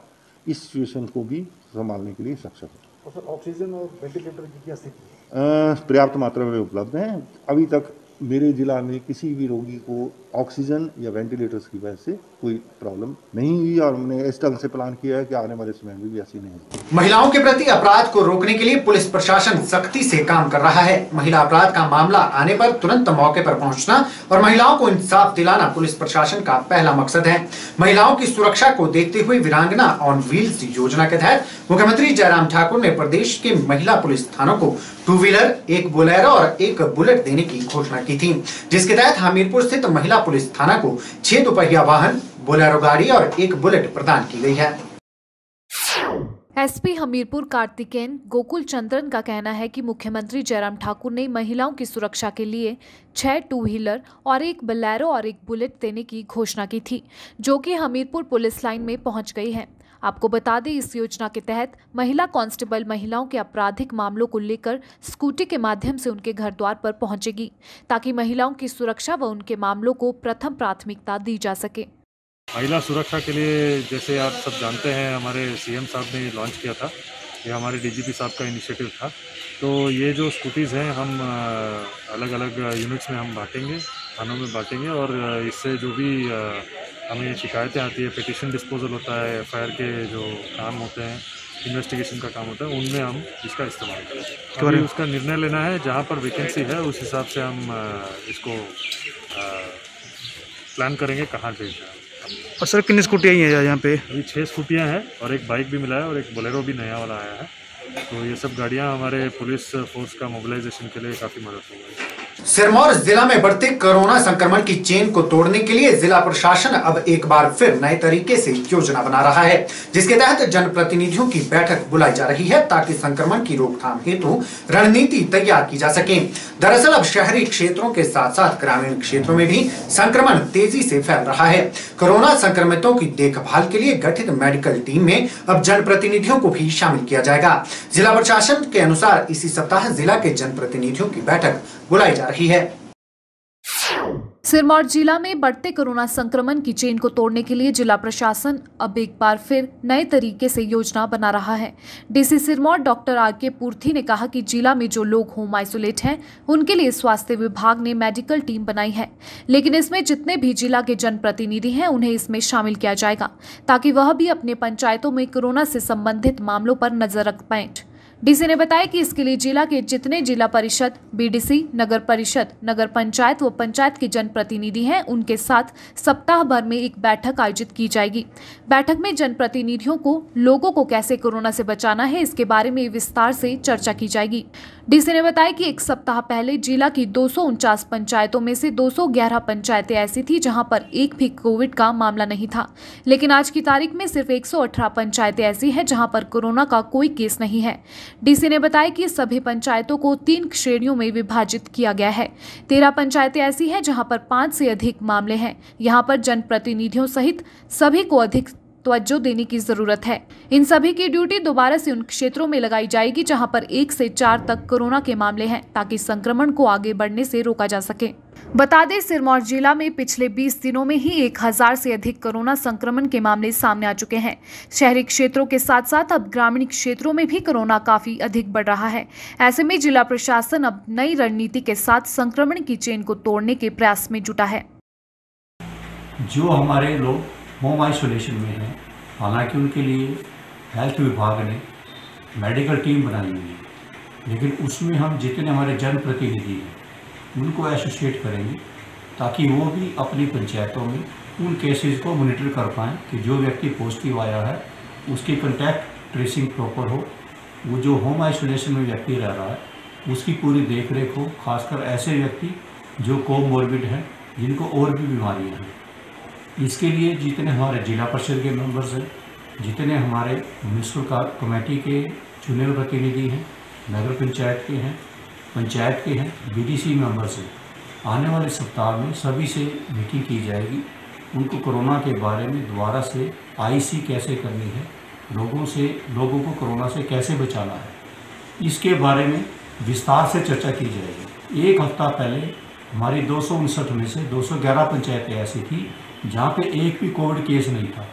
इस सिचुएशन को भी संभालने के लिए सक्षम है। ऑक्सीजन और वेंटिलेटर की क्या स्थिति है? पर्याप्त मात्रा में उपलब्ध हैं। अभी तक मेरे जिला में किसी भी रोगी को ऑक्सीजन या वेंटिलेटर्स की वजह से कोई प्रॉब्लम नहीं हुई और हमने इस ढंग से प्लान किया है कि आने वाले समय में भी ऐसी नहीं महिलाओं के प्रति अपराध को रोकने के लिए पुलिस प्रशासन सख्ती से काम कर रहा है। महिला अपराध का मामला आने पर तुरंत मौके पर पहुँचना और महिलाओं को इंसाफ दिलाना पुलिस प्रशासन का पहला मकसद है। महिलाओं की सुरक्षा को देखते हुए वीरांगना ऑन व्हील्स योजना के तहत मुख्यमंत्री जयराम ठाकुर ने प्रदेश के महिला पुलिस थानों को टू व्हीलर, एक बुलेरो और एक बुलेट देने की घोषणा की थी। जिसके तहत हमीरपुर स्थित महिला पुलिस थाना को छह दोपहिया वाहन, बोलेरो गाड़ी और एक बुलेट प्रदान की गई है। एसपी हमीरपुर कार्तिकेन गोकुल चंद्रन का कहना है कि मुख्यमंत्री जयराम ठाकुर ने महिलाओं की सुरक्षा के लिए छह टू व्हीलर और एक बलैरो और एक बुलेट देने की घोषणा की थी, जो कि हमीरपुर पुलिस लाइन में पहुँच गई है। आपको बता दें, इस योजना के तहत महिला कांस्टेबल महिलाओं के आपराधिक मामलों को लेकर स्कूटी के माध्यम से उनके घर द्वार पर पहुंचेगी, ताकि महिलाओं की सुरक्षा व उनके मामलों को प्रथम प्राथमिकता दी जा सके। महिला सुरक्षा के लिए, जैसे आप सब जानते हैं, हमारे सीएम साहब ने लॉन्च किया था। ये हमारे डीजीपी साहब का इनिशिएटिव था। तो ये जो स्कूटीज़ हैं हम अलग अलग यूनिट्स में हम बांटेंगे थानों में बांटेंगे और इससे जो भी हमें शिकायतें आती है पिटिशन डिस्पोजल होता है एफआईआर के जो काम होते हैं इन्वेस्टिगेशन का काम होता है उनमें हम इसका इस्तेमाल करें अभी उसका निर्णय लेना है जहाँ पर वैकेंसी है उस हिसाब से हम इसको प्लान करेंगे कहाँ भेजना है। और सर, कितनी स्कूटियाँ ही हैं यहाँ पे? अभी छः स्कूटियाँ हैं और एक बाइक भी मिला है और एक बोलेरो भी नया वाला आया है। तो ये सब गाड़ियाँ हमारे पुलिस फोर्स का मोबिलाइजेशन के लिए काफ़ी मदद होगी सिरमौर जिला में बढ़ते कोरोना संक्रमण की चेन को तोड़ने के लिए जिला प्रशासन अब एक बार फिर नए तरीके से योजना बना रहा है, जिसके तहत जनप्रतिनिधियों की बैठक बुलाई जा रही है ताकि संक्रमण की रोकथाम हेतु रणनीति तैयार की जा सके। दरअसल अब शहरी क्षेत्रों के साथ साथ ग्रामीण क्षेत्रों में भी संक्रमण तेज़ी से फैल रहा है। कोरोना संक्रमितों की देखभाल के लिए गठित मेडिकल टीम में अब जनप्रतिनिधियों को भी शामिल किया जाएगा। जिला प्रशासन के अनुसार इसी सप्ताह जिला के जनप्रतिनिधियों की बैठक बुलाई जा रही है। सिरमौर जिला में बढ़ते कोरोना संक्रमण की चेन को तोड़ने के लिए जिला प्रशासन अब एक बार फिर नए तरीके से योजना बना रहा है। डीसी सिरमौर डॉक्टर आर के पूर्थी ने कहा कि जिला में जो लोग होम आइसोलेट हैं, उनके लिए स्वास्थ्य विभाग ने मेडिकल टीम बनाई है। लेकिन इसमें जितने भी जिला के जनप्रतिनिधि हैं, उन्हें इसमें शामिल किया जाएगा, ताकि वह भी अपने पंचायतों में कोरोना से संबंधित मामलों पर नज़र रख पाए। डीसी ने बताया कि इसके लिए जिला के जितने जिला परिषद, बीडीसी, नगर परिषद, नगर पंचायत व पंचायत के जनप्रतिनिधि हैं, उनके साथ सप्ताह भर में एक बैठक आयोजित की जाएगी। बैठक में जनप्रतिनिधियों को लोगों को कैसे कोरोना से बचाना है, इसके बारे में विस्तार से चर्चा की जाएगी। डीसी ने बताया कि एक सप्ताह पहले जिला की दो पंचायतों में से 211 पंचायतें ऐसी थी, जहाँ पर एक भी कोविड का मामला नहीं था। लेकिन आज की तारीख में सिर्फ़ 118 पंचायतें ऐसी हैं, जहाँ पर कोरोना का कोई केस नहीं है। डीसी ने बताया कि सभी पंचायतों को तीन श्रेणियों में विभाजित किया गया है। तेरह पंचायतें ऐसी हैं जहाँ पर पाँच से अधिक मामले हैं। यहाँ पर जनप्रतिनिधियों सहित सभी को अधिक तवज्जो देने की ज़रूरत है। इन सभी की ड्यूटी दोबारा से उन क्षेत्रों में लगाई जाएगी जहाँ पर एक से चार तक कोरोना के मामले हैं, ताकि संक्रमण को आगे बढ़ने से रोका जा सके। बता दें, सिरमौर जिला में पिछले 20 दिनों में ही एक हज़ार से अधिक कोरोना संक्रमण के मामले सामने आ चुके हैं। शहरी क्षेत्रों के साथ साथ अब ग्रामीण क्षेत्रों में भी कोरोना काफ़ी अधिक बढ़ रहा है। ऐसे में जिला प्रशासन अब नई रणनीति के साथ संक्रमण की चेन को तोड़ने के प्रयास में जुटा है। जो हमारे लोग होम आइसोलेशन में हैं। हालाँकि उनके लिए हेल्थ विभाग ने मेडिकल टीम बनाई हुई है। लेकिन उसमें हम जितने हमारे जनप्रतिनिधि हैं, उनको एसोसिएट करेंगे ताकि वो भी अपनी पंचायतों में उन केसेस को मोनिटर कर पाएँ कि जो व्यक्ति पॉजिटिव आया है, उसकी कंटैक्ट ट्रेसिंग प्रॉपर हो। वो जो होम आइसोलेशन में व्यक्ति रह रहा है, उसकी पूरी देख रेख हो। खासकर ऐसे व्यक्ति जो कोमोर्बिड हैं, जिनको और भी बीमारियाँ हैं। इसके लिए जितने हमारे जिला परिषद के मेंबर्स हैं, जितने हमारे म्यूनसिपल कमेटी के चुने हुए प्रतिनिधि हैं, नगर पंचायत के हैं, पंचायत के हैं बीडीसी मेंबर्स हैं, आने वाले सप्ताह में सभी से मीटिंग की जाएगी। उनको कोरोना के बारे में दोबारा से आईसी कैसे करनी है, लोगों से, लोगों को कोरोना से कैसे बचाना है, इसके बारे में विस्तार से चर्चा की जाएगी। एक हफ़्ता पहले हमारी दो सौ उनसठ में से 211 पंचायतें ऐसी थी जहाँ पे एक भी कोविड केस नहीं था।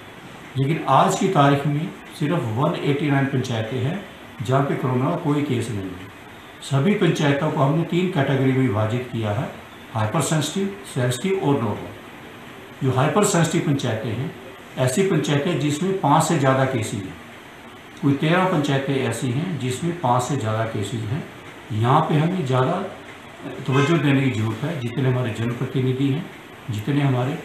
लेकिन आज की तारीख में सिर्फ़ 189 पंचायतें हैं जहाँ पे कोरोना का कोई केस नहीं है। सभी पंचायतों को हमने तीन कैटेगरी में विभाजित किया है हाइपर सेंसिटिव सेंसिटिव और नॉर्मल जो हाइपर सेंसिटिव पंचायतें हैं, ऐसी पंचायतें जिसमें पाँच से ज़्यादा केसेज हैं। कोई तेरह पंचायतें ऐसी हैं जिसमें पाँच से ज़्यादा केसेज हैं। यहाँ पे हमें ज़्यादा तवज्जो देने की ज़रूरत है, जितने हमारे जनप्रतिनिधि हैं, जितने हमारे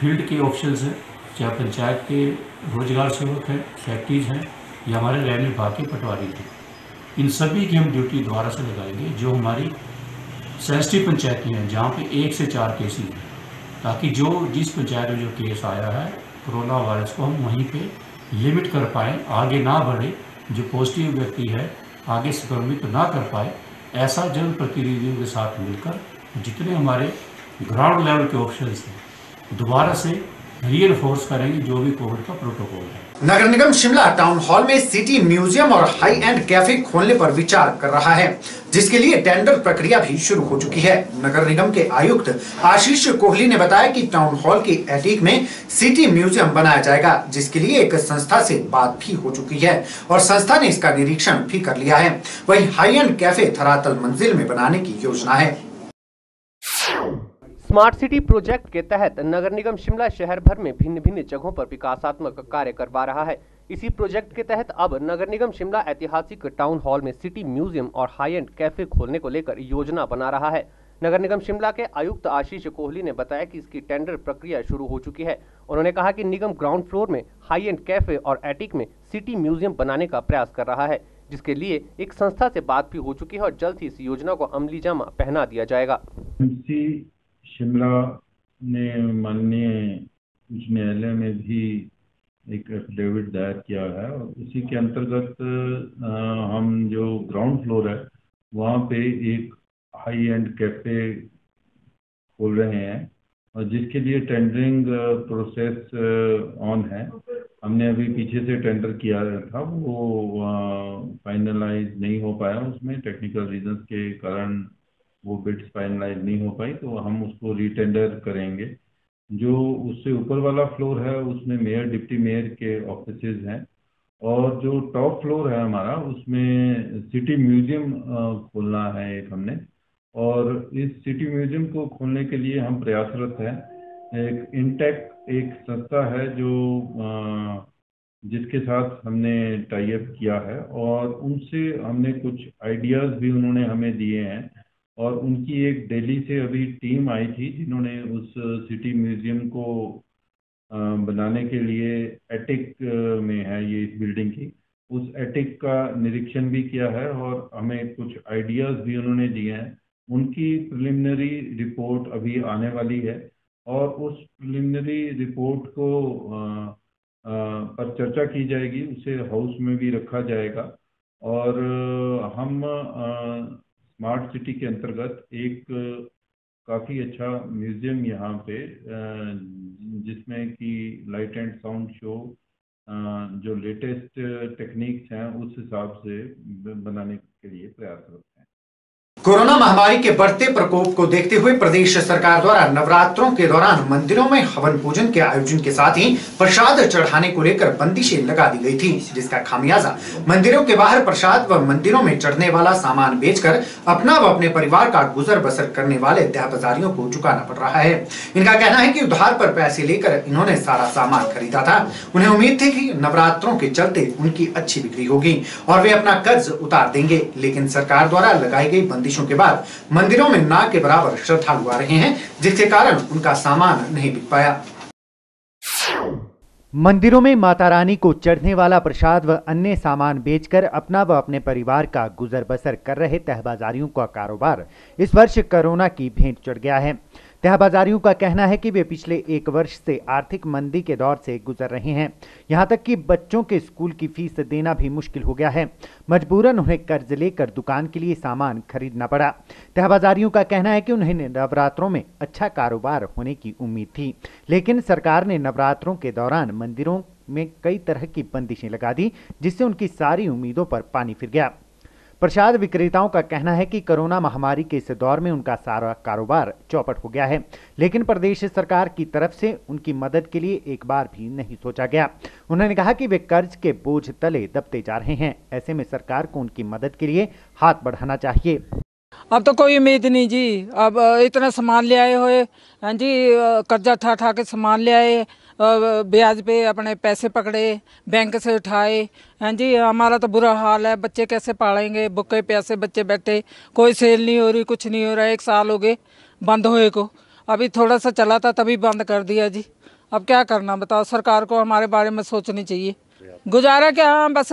फ़ील्ड के ऑप्शंस हैं, चाहे पंचायत के रोज़गार सेवक हैं, फैक्ट्रीज हैं, या हमारे रेलवे विभाग के पटवारी हैं इन सभी की हम ड्यूटी दोबारा से लगाएँगे, जो हमारी सेंसिटिव पंचायतें हैं, जहाँ पे एक से चार केसेज हैं। ताकि जो जिस पंचायत में जो केस आया है, कोरोना वायरस को हम वहीं पे लिमिट कर पाएँ, आगे ना बढ़े, जो पॉजिटिव व्यक्ति है, आगे संक्रमित ना कर पाए, ऐसा जनप्रतिनिधियों के साथ मिलकर जितने हमारे ग्राउंड लेवल के ऑप्शन हैं दोबारा से री एनफोर्स करेंगे जो भी कोविड का प्रोटोकॉल है। नगर निगम शिमला टाउन हॉल में सिटी म्यूज़ियम और हाई एंड कैफ़े खोलने पर विचार कर रहा है, जिसके लिए टेंडर प्रक्रिया भी शुरू हो चुकी है। नगर निगम के आयुक्त आशीष कोहली ने बताया कि टाउन हॉल के एटीक में सिटी म्यूज़ियम बनाया जाएगा, जिसके लिए एक संस्था से बात भी हो चुकी है और संस्था ने इसका निरीक्षण भी कर लिया है। वही हाई एंड कैफ़े धरातल मंजिल में बनाने की योजना है। स्मार्ट सिटी प्रोजेक्ट के तहत नगर निगम शिमला शहर भर में भिन्न भिन्न जगहों पर विकासात्मक कार्य करवा रहा है। इसी प्रोजेक्ट के तहत अब नगर निगम शिमला ऐतिहासिक टाउन हॉल में सिटी म्यूज़ियम और हाई एंड कैफ़े खोलने को लेकर योजना बना रहा है। नगर निगम शिमला के आयुक्त आशीष कोहली ने बताया कि इसकी टेंडर प्रक्रिया शुरू हो चुकी है। उन्होंने कहा कि निगम ग्राउंड फ्लोर में हाई एंड कैफ़े और एटिक में सिटी म्यूज़ियम बनाने का प्रयास कर रहा है, जिसके लिए एक संस्था से बात भी हो चुकी है और जल्द ही इस योजना को अमली जामा पहना दिया जाएगा। शिमला ने माननीय उच्च न्यायालय में भी एक एफिडेविट दायर किया है और उसी के अंतर्गत हम जो ग्राउंड फ्लोर है, वहाँ पे एक हाई एंड कैफ़े खोल रहे हैं और जिसके लिए टेंडरिंग प्रोसेस ऑन है। हमने अभी पीछे से टेंडर किया था, वो फाइनलाइज नहीं हो पाया। उसमें टेक्निकल रीजंस के कारण वो बिड्स फाइनलाइज नहीं हो पाई तो हम उसको रिटेंडर करेंगे। जो उससे ऊपर वाला फ्लोर है, उसमें मेयर डिप्टी मेयर के ऑफ़िस हैं। और जो टॉप फ्लोर है हमारा, उसमें सिटी म्यूज़ियम खोलना है एक हमने। और इस सिटी म्यूज़ियम को खोलने के लिए हम प्रयासरत हैं। एक इंटेक एक संस्था है जो जिसके साथ हमने टाइप किया है। और उनसे हमने कुछ आइडियाज़ भी उन्होंने हमें दिए हैं। और उनकी एक दिल्ली से अभी टीम आई थी जिन्होंने उस सिटी म्यूज़ियम को बनाने के लिए एटिक में है ये इस बिल्डिंग की। उस एटिक का निरीक्षण भी किया है और हमें कुछ आइडियाज़ भी उन्होंने दिए हैं। उनकी प्रिलिमिनरी रिपोर्ट अभी आने वाली है और उस प्रिलिमिनरी रिपोर्ट को पर चर्चा की जाएगी, उसे हाउस में भी रखा जाएगा। और हम स्मार्ट सिटी के अंतर्गत एक काफ़ी अच्छा म्यूज़ियम यहाँ पे जिसमें कि लाइट एंड साउंड शो जो लेटेस्ट टेक्निक्स हैं उस हिसाब से बनाने के लिए प्रयासरत कोरोना महामारी के बढ़ते प्रकोप को देखते हुए प्रदेश सरकार द्वारा नवरात्रों के दौरान मंदिरों में हवन पूजन के आयोजन के साथ ही प्रसाद चढ़ाने को लेकर बंदिशें लगा दी गई थी, जिसका खामियाजा मंदिरों के बाहर प्रसाद व मंदिरों में चढ़ने वाला सामान बेचकर अपना व अपने परिवार का गुजर बसर करने वाले दहबाजारियों को चुकाना पड़ रहा है। इनका कहना है की उधार पर पैसे लेकर इन्होंने सारा सामान खरीदा था। उन्हें उम्मीद थी की नवरात्रों के चलते उनकी अच्छी बिक्री होगी और वे अपना कर्ज उतार देंगे, लेकिन सरकार द्वारा लगाई गई बंदिश आदेशों के बाद मंदिरों में ना के बराबर श्रद्धालु आ रहे हैं, जिसके कारण उनका सामान नहीं बिक पाया। मंदिरों में माता रानी को चढ़ने वाला प्रसाद व अन्य सामान बेचकर अपना व अपने परिवार का गुजर बसर कर रहे तहबाजारियों का कारोबार इस वर्ष कोरोना की भेंट चढ़ गया है। तहबाजारियों का कहना है कि वे पिछले एक वर्ष से आर्थिक मंदी के दौर से गुजर रहे हैं। यहाँ तक कि बच्चों के स्कूल की फ़ीस देना भी मुश्किल हो गया है। मजबूरन उन्हें कर्ज लेकर दुकान के लिए सामान खरीदना पड़ा। तहबाजारियों का कहना है कि उन्हें नवरात्रों में अच्छा कारोबार होने की उम्मीद थी। लेकिन सरकार ने नवरात्रों के दौरान मंदिरों में कई तरह की बंदिशें लगा दी, जिससे उनकी सारी उम्मीदों पर पानी फिर गया। प्रसाद विक्रेताओं का कहना है कि कोरोना महामारी के इस दौर में उनका सारा कारोबार चौपट हो गया है, लेकिन प्रदेश सरकार की तरफ़ से उनकी मदद के लिए एक बार भी नहीं सोचा गया। उन्होंने कहा कि वे कर्ज के बोझ तले दबते जा रहे हैं, ऐसे में सरकार को उनकी मदद के लिए हाथ बढ़ाना चाहिए। अब तो कोई उम्मीद नहीं जी। अब इतना सामान ले आए हुए हाँ जी कर्जा ठा ठा के सामान ले आए ब्याज पे अपने पैसे पकड़े, बैंक से उठाए। हाँ जी, हमारा तो बुरा हाल है। बच्चे कैसे पालेंगे? बुके प्यासे बच्चे बैठे। कोई सेल नहीं हो रही, कुछ नहीं हो रहा। एक साल हो गए, बंद हुए को। अभी थोड़ा सा चला था, तभी बंद कर दिया जी। अब क्या करना, बताओ? सरकार को हमारे बारे में सोचनी चाहिए। गुजारा क्या हाँ बस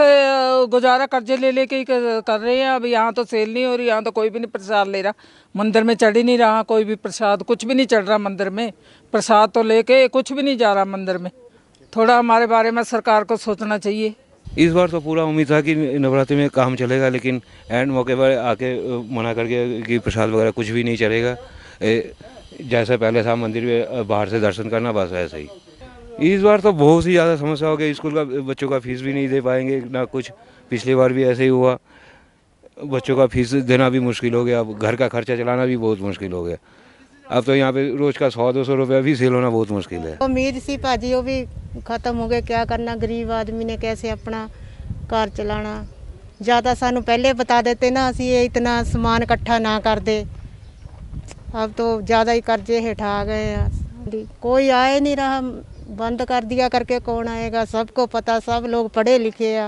गुजारा कर्जे ले लेके ही कर रहे हैं। अब यहाँ तो सेल नहीं हो रही, यहाँ तो कोई भी नहीं प्रसाद ले रहा। मंदिर में चढ़ ही नहीं रहा, कोई भी प्रसाद, कुछ भी नहीं चढ़ रहा मंदिर में। प्रसाद तो लेके कुछ भी नहीं जा रहा मंदिर में। थोड़ा हमारे बारे में सरकार को सोचना चाहिए। इस बार तो पूरा उम्मीद था कि नवरात्रि में काम चलेगा, लेकिन एंड मौके पर आके मना करके कि प्रसाद वगैरह कुछ भी नहीं चलेगा। जैसे पहले था मंदिर में बाहर से दर्शन करना, बस ऐसे ही। इस बार तो बहुत ही ज़्यादा समस्या हो गई। स्कूल का, बच्चों का फ़ीस भी नहीं दे पाएँगे, ना कुछ। पिछली बार भी ऐसे ही हुआ। बच्चों का फ़ीस देना भी मुश्किल हो गया। अब घर का खर्चा चलाना भी बहुत मुश्किल हो गया। अब तो यहाँ पे रोज का सौ दो सौ रुपया भी सेल होना बहुत मुश्किल है उम्मीद सी भाजी वो भी ਖਤਮ ਹੋ ਗਏ ਕਿਆ ਕਰਨਾ ਗਰੀਬ ਆਦਮੀ ਨੇ ਕੈਸੇ ਆਪਣਾ ਘਰ ਚਲਾਣਾ ਜ਼ਿਆਦਾ ਸਾਨੂੰ ਪਹਿਲੇ ਬਤਾ ਦਿੱਤੇ ਨਾ ਅਸੀਂ ਇਹ ਇਤਨਾ ਸਮਾਨ ਇਕੱਠਾ ਨਾ ਕਰਦੇ अब तो ज़्यादा ही कर्जे हेठा आ गए कोई आए नहीं रहा बंद कर दिया करके कौन आएगा सबको पता सब लोग पढ़े लिखे आ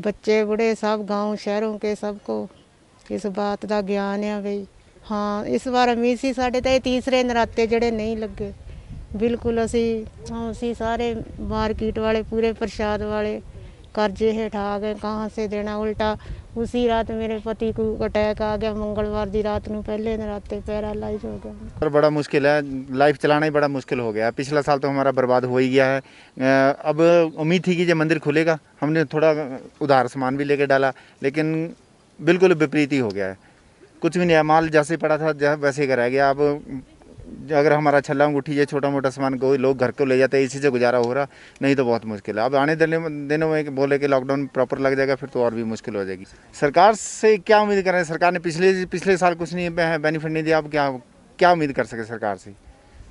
बच्चे बूढ़े सब गांव शहरों के सबको इस बात का ज्ञान है भाई ਹਾਂ ਇਸ ਵਾਰ ਉਮੀਦ ਸੀ ਸਾਡੇ ਤਾਂ ਇਹ ਤੀਸਰੇ ਨਰਾਤੇ ਜਿਹੜੇ ਨਹੀਂ ਲੱਗੇ ਬਿਲਕੁਲ ਅਸੀਂ ਹਾਂ ਅਸੀਂ ਸਾਰੇ ਮਾਰਕੀਟ ਵਾਲੇ पूरे प्रसाद वाले कर्जे हेठ आ गए कहाँ से देना उल्टा उसी रात मेरे पति को अटैक आ गया मंगलवार दी रात ਨੂੰ पहले नराते पैरालाइज हो गया और बड़ा मुश्किल है लाइफ चलाना ही बड़ा मुश्किल हो गया पिछला साल तो हमारा बर्बाद हो ही गया है अ, अब उम्मीद थी कि जब मंदिर खुलेगा हमने थोड़ा उधार सामान भी लेके डाला लेकिन बिल्कुल विपरीत ही हो गया है कुछ भी नहीं है, माल जैसे पड़ा था वैसे ही रह गया। अब अगर हमारा छल्ला अंगूठी ये छोटा मोटा सामान कोई लोग घर को ले जाते हैं, इसी से गुजारा हो रहा, नहीं तो बहुत मुश्किल है। अब आने दिनों में दिनों में बोले कि लॉकडाउन प्रॉपर लग जाएगा, फिर तो और भी मुश्किल हो जाएगी। सरकार से क्या उम्मीद कर सरकार ने पिछले पिछले साल कुछ नहीं बेनिफिट नहीं दिया, अब क्या क्या उम्मीद कर सके सरकार से?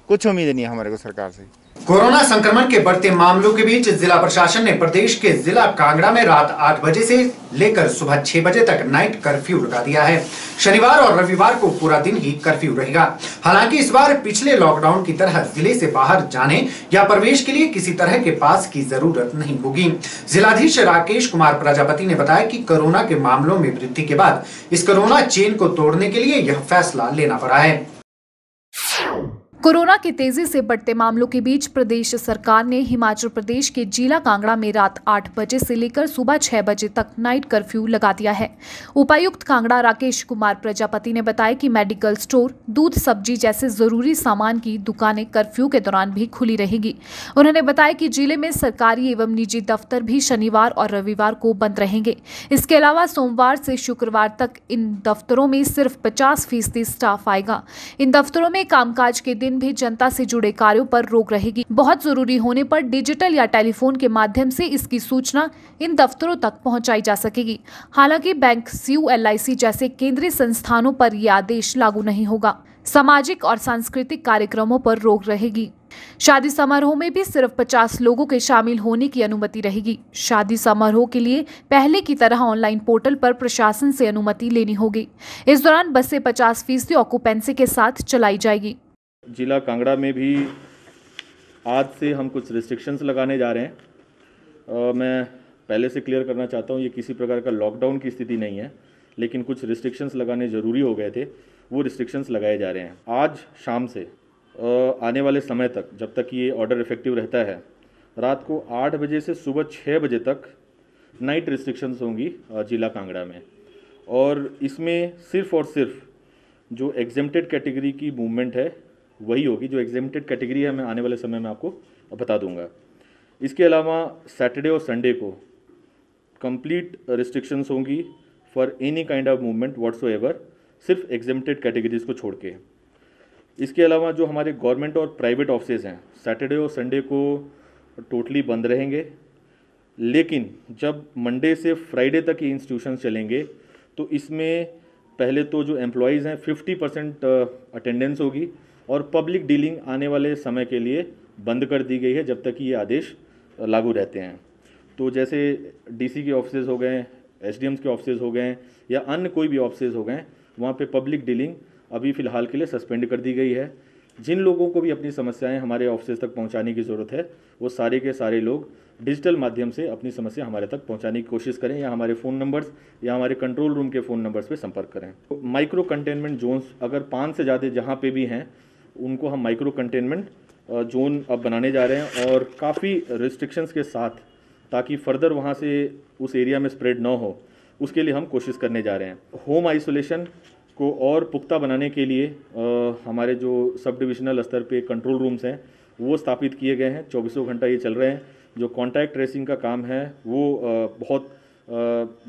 कुछ उम्मीद नहीं है हमारे को सरकार से। कोरोना संक्रमण के बढ़ते मामलों के बीच जिला प्रशासन ने प्रदेश के जिला कांगड़ा में रात आठ बजे से लेकर सुबह छह बजे तक नाइट कर्फ्यू लगा दिया है। शनिवार और रविवार को पूरा दिन ही कर्फ्यू रहेगा। हालाँकि इस बार पिछले लॉकडाउन की तरह ज़िले से बाहर जाने या प्रवेश के लिए किसी तरह के पास की ज़रूरत नहीं होगी। जिलाधीश राकेश कुमार प्रजापति ने बताया की कोरोना के मामलों में वृद्धि के बाद इस कोरोना चेन को तोड़ने के लिए यह फैसला लेना पड़ा है। कोरोना के तेज़ी से बढ़ते मामलों के बीच प्रदेश सरकार ने हिमाचल प्रदेश के जिला कांगड़ा में रात आठ बजे से लेकर सुबह छह बजे तक नाइट कर्फ्यू लगा दिया है। उपायुक्त कांगड़ा राकेश कुमार प्रजापति ने बताया कि मेडिकल स्टोर, दूध सब्ज़ी जैसे ज़रूरी सामान की दुकानें कर्फ्यू के दौरान भी खुली रहेगी। उन्होंने बताया कि ज़िले में सरकारी एवं निजी दफ्तर भी शनिवार और रविवार को बंद रहेंगे। इसके अलावा सोमवार से शुक्रवार तक इन दफ्तरों में सिर्फ़ पचास फ़ीसदी स्टाफ आएगा। इन दफ्तरों में कामकाज के दिन भी जनता से जुड़े कार्यों पर रोक रहेगी। बहुत ज़रूरी होने पर डिजिटल या टेलीफोन के माध्यम से इसकी सूचना इन दफ्तरों तक पहुंचाई जा सकेगी। हालाँकि बैंक सीयू एल जैसे केंद्रीय संस्थानों पर यह आदेश लागू नहीं होगा। सामाजिक और सांस्कृतिक कार्यक्रमों पर रोक रहेगी। शादी समारोह में भी सिर्फ़ 50 लोगों के शामिल होने की अनुमति रहेगी। शादी समारोह के लिए पहले की तरह ऑनलाइन पोर्टल पर प्रशासन से अनुमति लेनी होगी। इस दौरान बसें 50 फ़ीसदी ऑक्यूपेंसी के साथ चलाई जाएगी। जिला कांगड़ा में भी आज से हम कुछ रिस्ट्रिक्शंस लगाने जा रहे हैं। अ, मैं पहले से क्लियर करना चाहता हूँ ये किसी प्रकार का लॉकडाउन की स्थिति नहीं है लेकिन कुछ रिस्ट्रिक्शंस लगाने ज़रूरी हो गए थे वो रिस्ट्रिक्शंस लगाए जा रहे हैं। आज शाम से अ, आने वाले समय तक जब तक ये ऑर्डर इफ़ेक्टिव रहता है रात को आठ बजे से सुबह छः बजे तक नाइट रिस्ट्रिक्शंस होंगी जिला कांगड़ा में। और इसमें सिर्फ़ और सिर्फ़ जो एग्जेम्प्टेड कैटेगरी की मूवमेंट है वही होगी जो एग्जेम्प्टेड कैटेगरी है, मैं आने वाले समय में आपको बता दूँगा। इसके अलावा सैटरडे और संडे को कंप्लीट रिस्ट्रिक्शंस होंगी for any kind of movement whatsoever सिर्फ़ एग्जेम्प्टेड कैटेगरीज को छोड़ के। इसके अलावा जो हमारे गवर्नमेंट और प्राइवेट ऑफिसेज हैं सैटरडे और संडे को टोटली बंद रहेंगे। लेकिन जब मंडे से फ्राइडे तक ये इंस्टीट्यूशन चलेंगे तो इसमें पहले तो जो एम्प्लॉयज़ हैं 50 परसेंट अटेंडेंस होगी। और पब्लिक डीलिंग आने वाले समय के लिए बंद कर दी गई है जब तक कि ये आदेश लागू रहते हैं। तो जैसे डीसी के ऑफिसेज हो गए एसडीएम्स के ऑफिसेज हो गए या अन्य कोई भी ऑफिसेज हो गए, वहाँ पे पब्लिक डीलिंग अभी फ़िलहाल के लिए सस्पेंड कर दी गई है। जिन लोगों को भी अपनी समस्याएँ हमारे ऑफ़िस तक पहुँचाने की ज़रूरत है, वो सारे के सारे लोग डिजिटल माध्यम से अपनी समस्या हमारे तक पहुँचाने की कोशिश करें या हमारे फ़ोन नंबर्स या हमारे कंट्रोल रूम के फ़ोन नंबर्स पे संपर्क करें। माइक्रो कंटेनमेंट जोन्स अगर पाँच से ज़्यादा जहाँ पे भी हैं उनको हम माइक्रो कंटेनमेंट जोन अब बनाने जा रहे हैं और काफ़ी रिस्ट्रिक्शंस के साथ ताकि फर्दर वहाँ से उस एरिया में स्प्रेड ना हो उसके लिए हम कोशिश करने जा रहे हैं। होम आइसोलेशन को और पुख्ता बनाने के लिए अ, हमारे जो सब डिविजनल स्तर पे कंट्रोल रूम्स हैं वो स्थापित किए गए हैं चौबीसों घंटा ये चल रहे हैं। जो कॉन्टैक्ट ट्रेसिंग का काम है वो अ, बहुत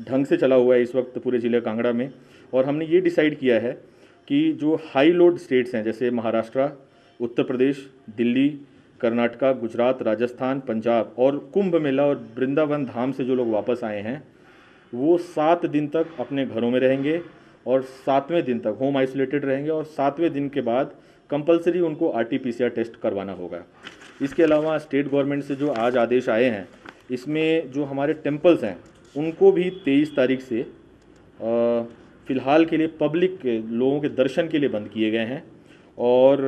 ढंग से चला हुआ है इस वक्त पूरे ज़िले कांगड़ा में और हमने ये डिसाइड किया है कि जो हाई लोड स्टेट्स हैं, जैसे महाराष्ट्र, उत्तर प्रदेश, दिल्ली, कर्नाटका, गुजरात, राजस्थान, पंजाब और कुंभ मेला और वृंदावन धाम से जो लोग वापस आए हैं, वो सात दिन तक अपने घरों में रहेंगे और सातवें दिन तक होम आइसोलेटेड रहेंगे और सातवें दिन के बाद कंपलसरी उनको आर टी टेस्ट करवाना होगा। इसके अलावा स्टेट गवर्नमेंट से जो आज आदेश आए हैं, इसमें जो हमारे टेम्पल्स हैं, उनको भी तेईस तारीख से फ़िलहाल के लिए पब्लिक लोगों के दर्शन के लिए बंद किए गए हैं। और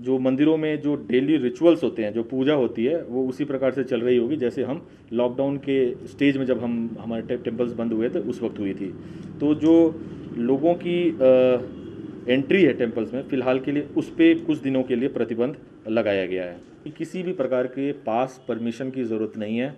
जो मंदिरों में जो डेली रिचुअल्स होते हैं, जो पूजा होती है, वो उसी प्रकार से चल रही होगी, जैसे हम लॉकडाउन के स्टेज में जब हम, हमारे टेम्पल्स बंद हुए थे, उस वक्त हुई थी। तो जो लोगों की एंट्री है टेम्पल्स में, फ़िलहाल के लिए उस पर कुछ दिनों के लिए प्रतिबंध लगाया गया है। किसी भी प्रकार के पास परमिशन की ज़रूरत नहीं है।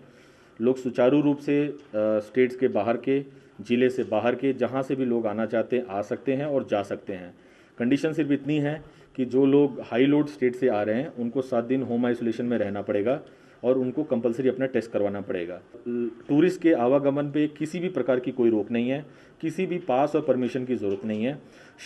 लोग सुचारू रूप से स्टेट्स के बाहर के ज़िले से बाहर के जहाँ से भी लोग आना चाहते हैं आ सकते हैं और जा सकते हैं। कंडीशन सिर्फ़ इतनी है कि जो लोग हाई लोड स्टेट से आ रहे हैं, उनको सात दिन होम आइसोलेशन में रहना पड़ेगा और उनको कंपलसरी अपना टेस्ट करवाना पड़ेगा। टूरिस्ट के आवागमन पे किसी भी प्रकार की कोई रोक नहीं है, किसी भी पास और परमिशन की ज़रूरत नहीं है।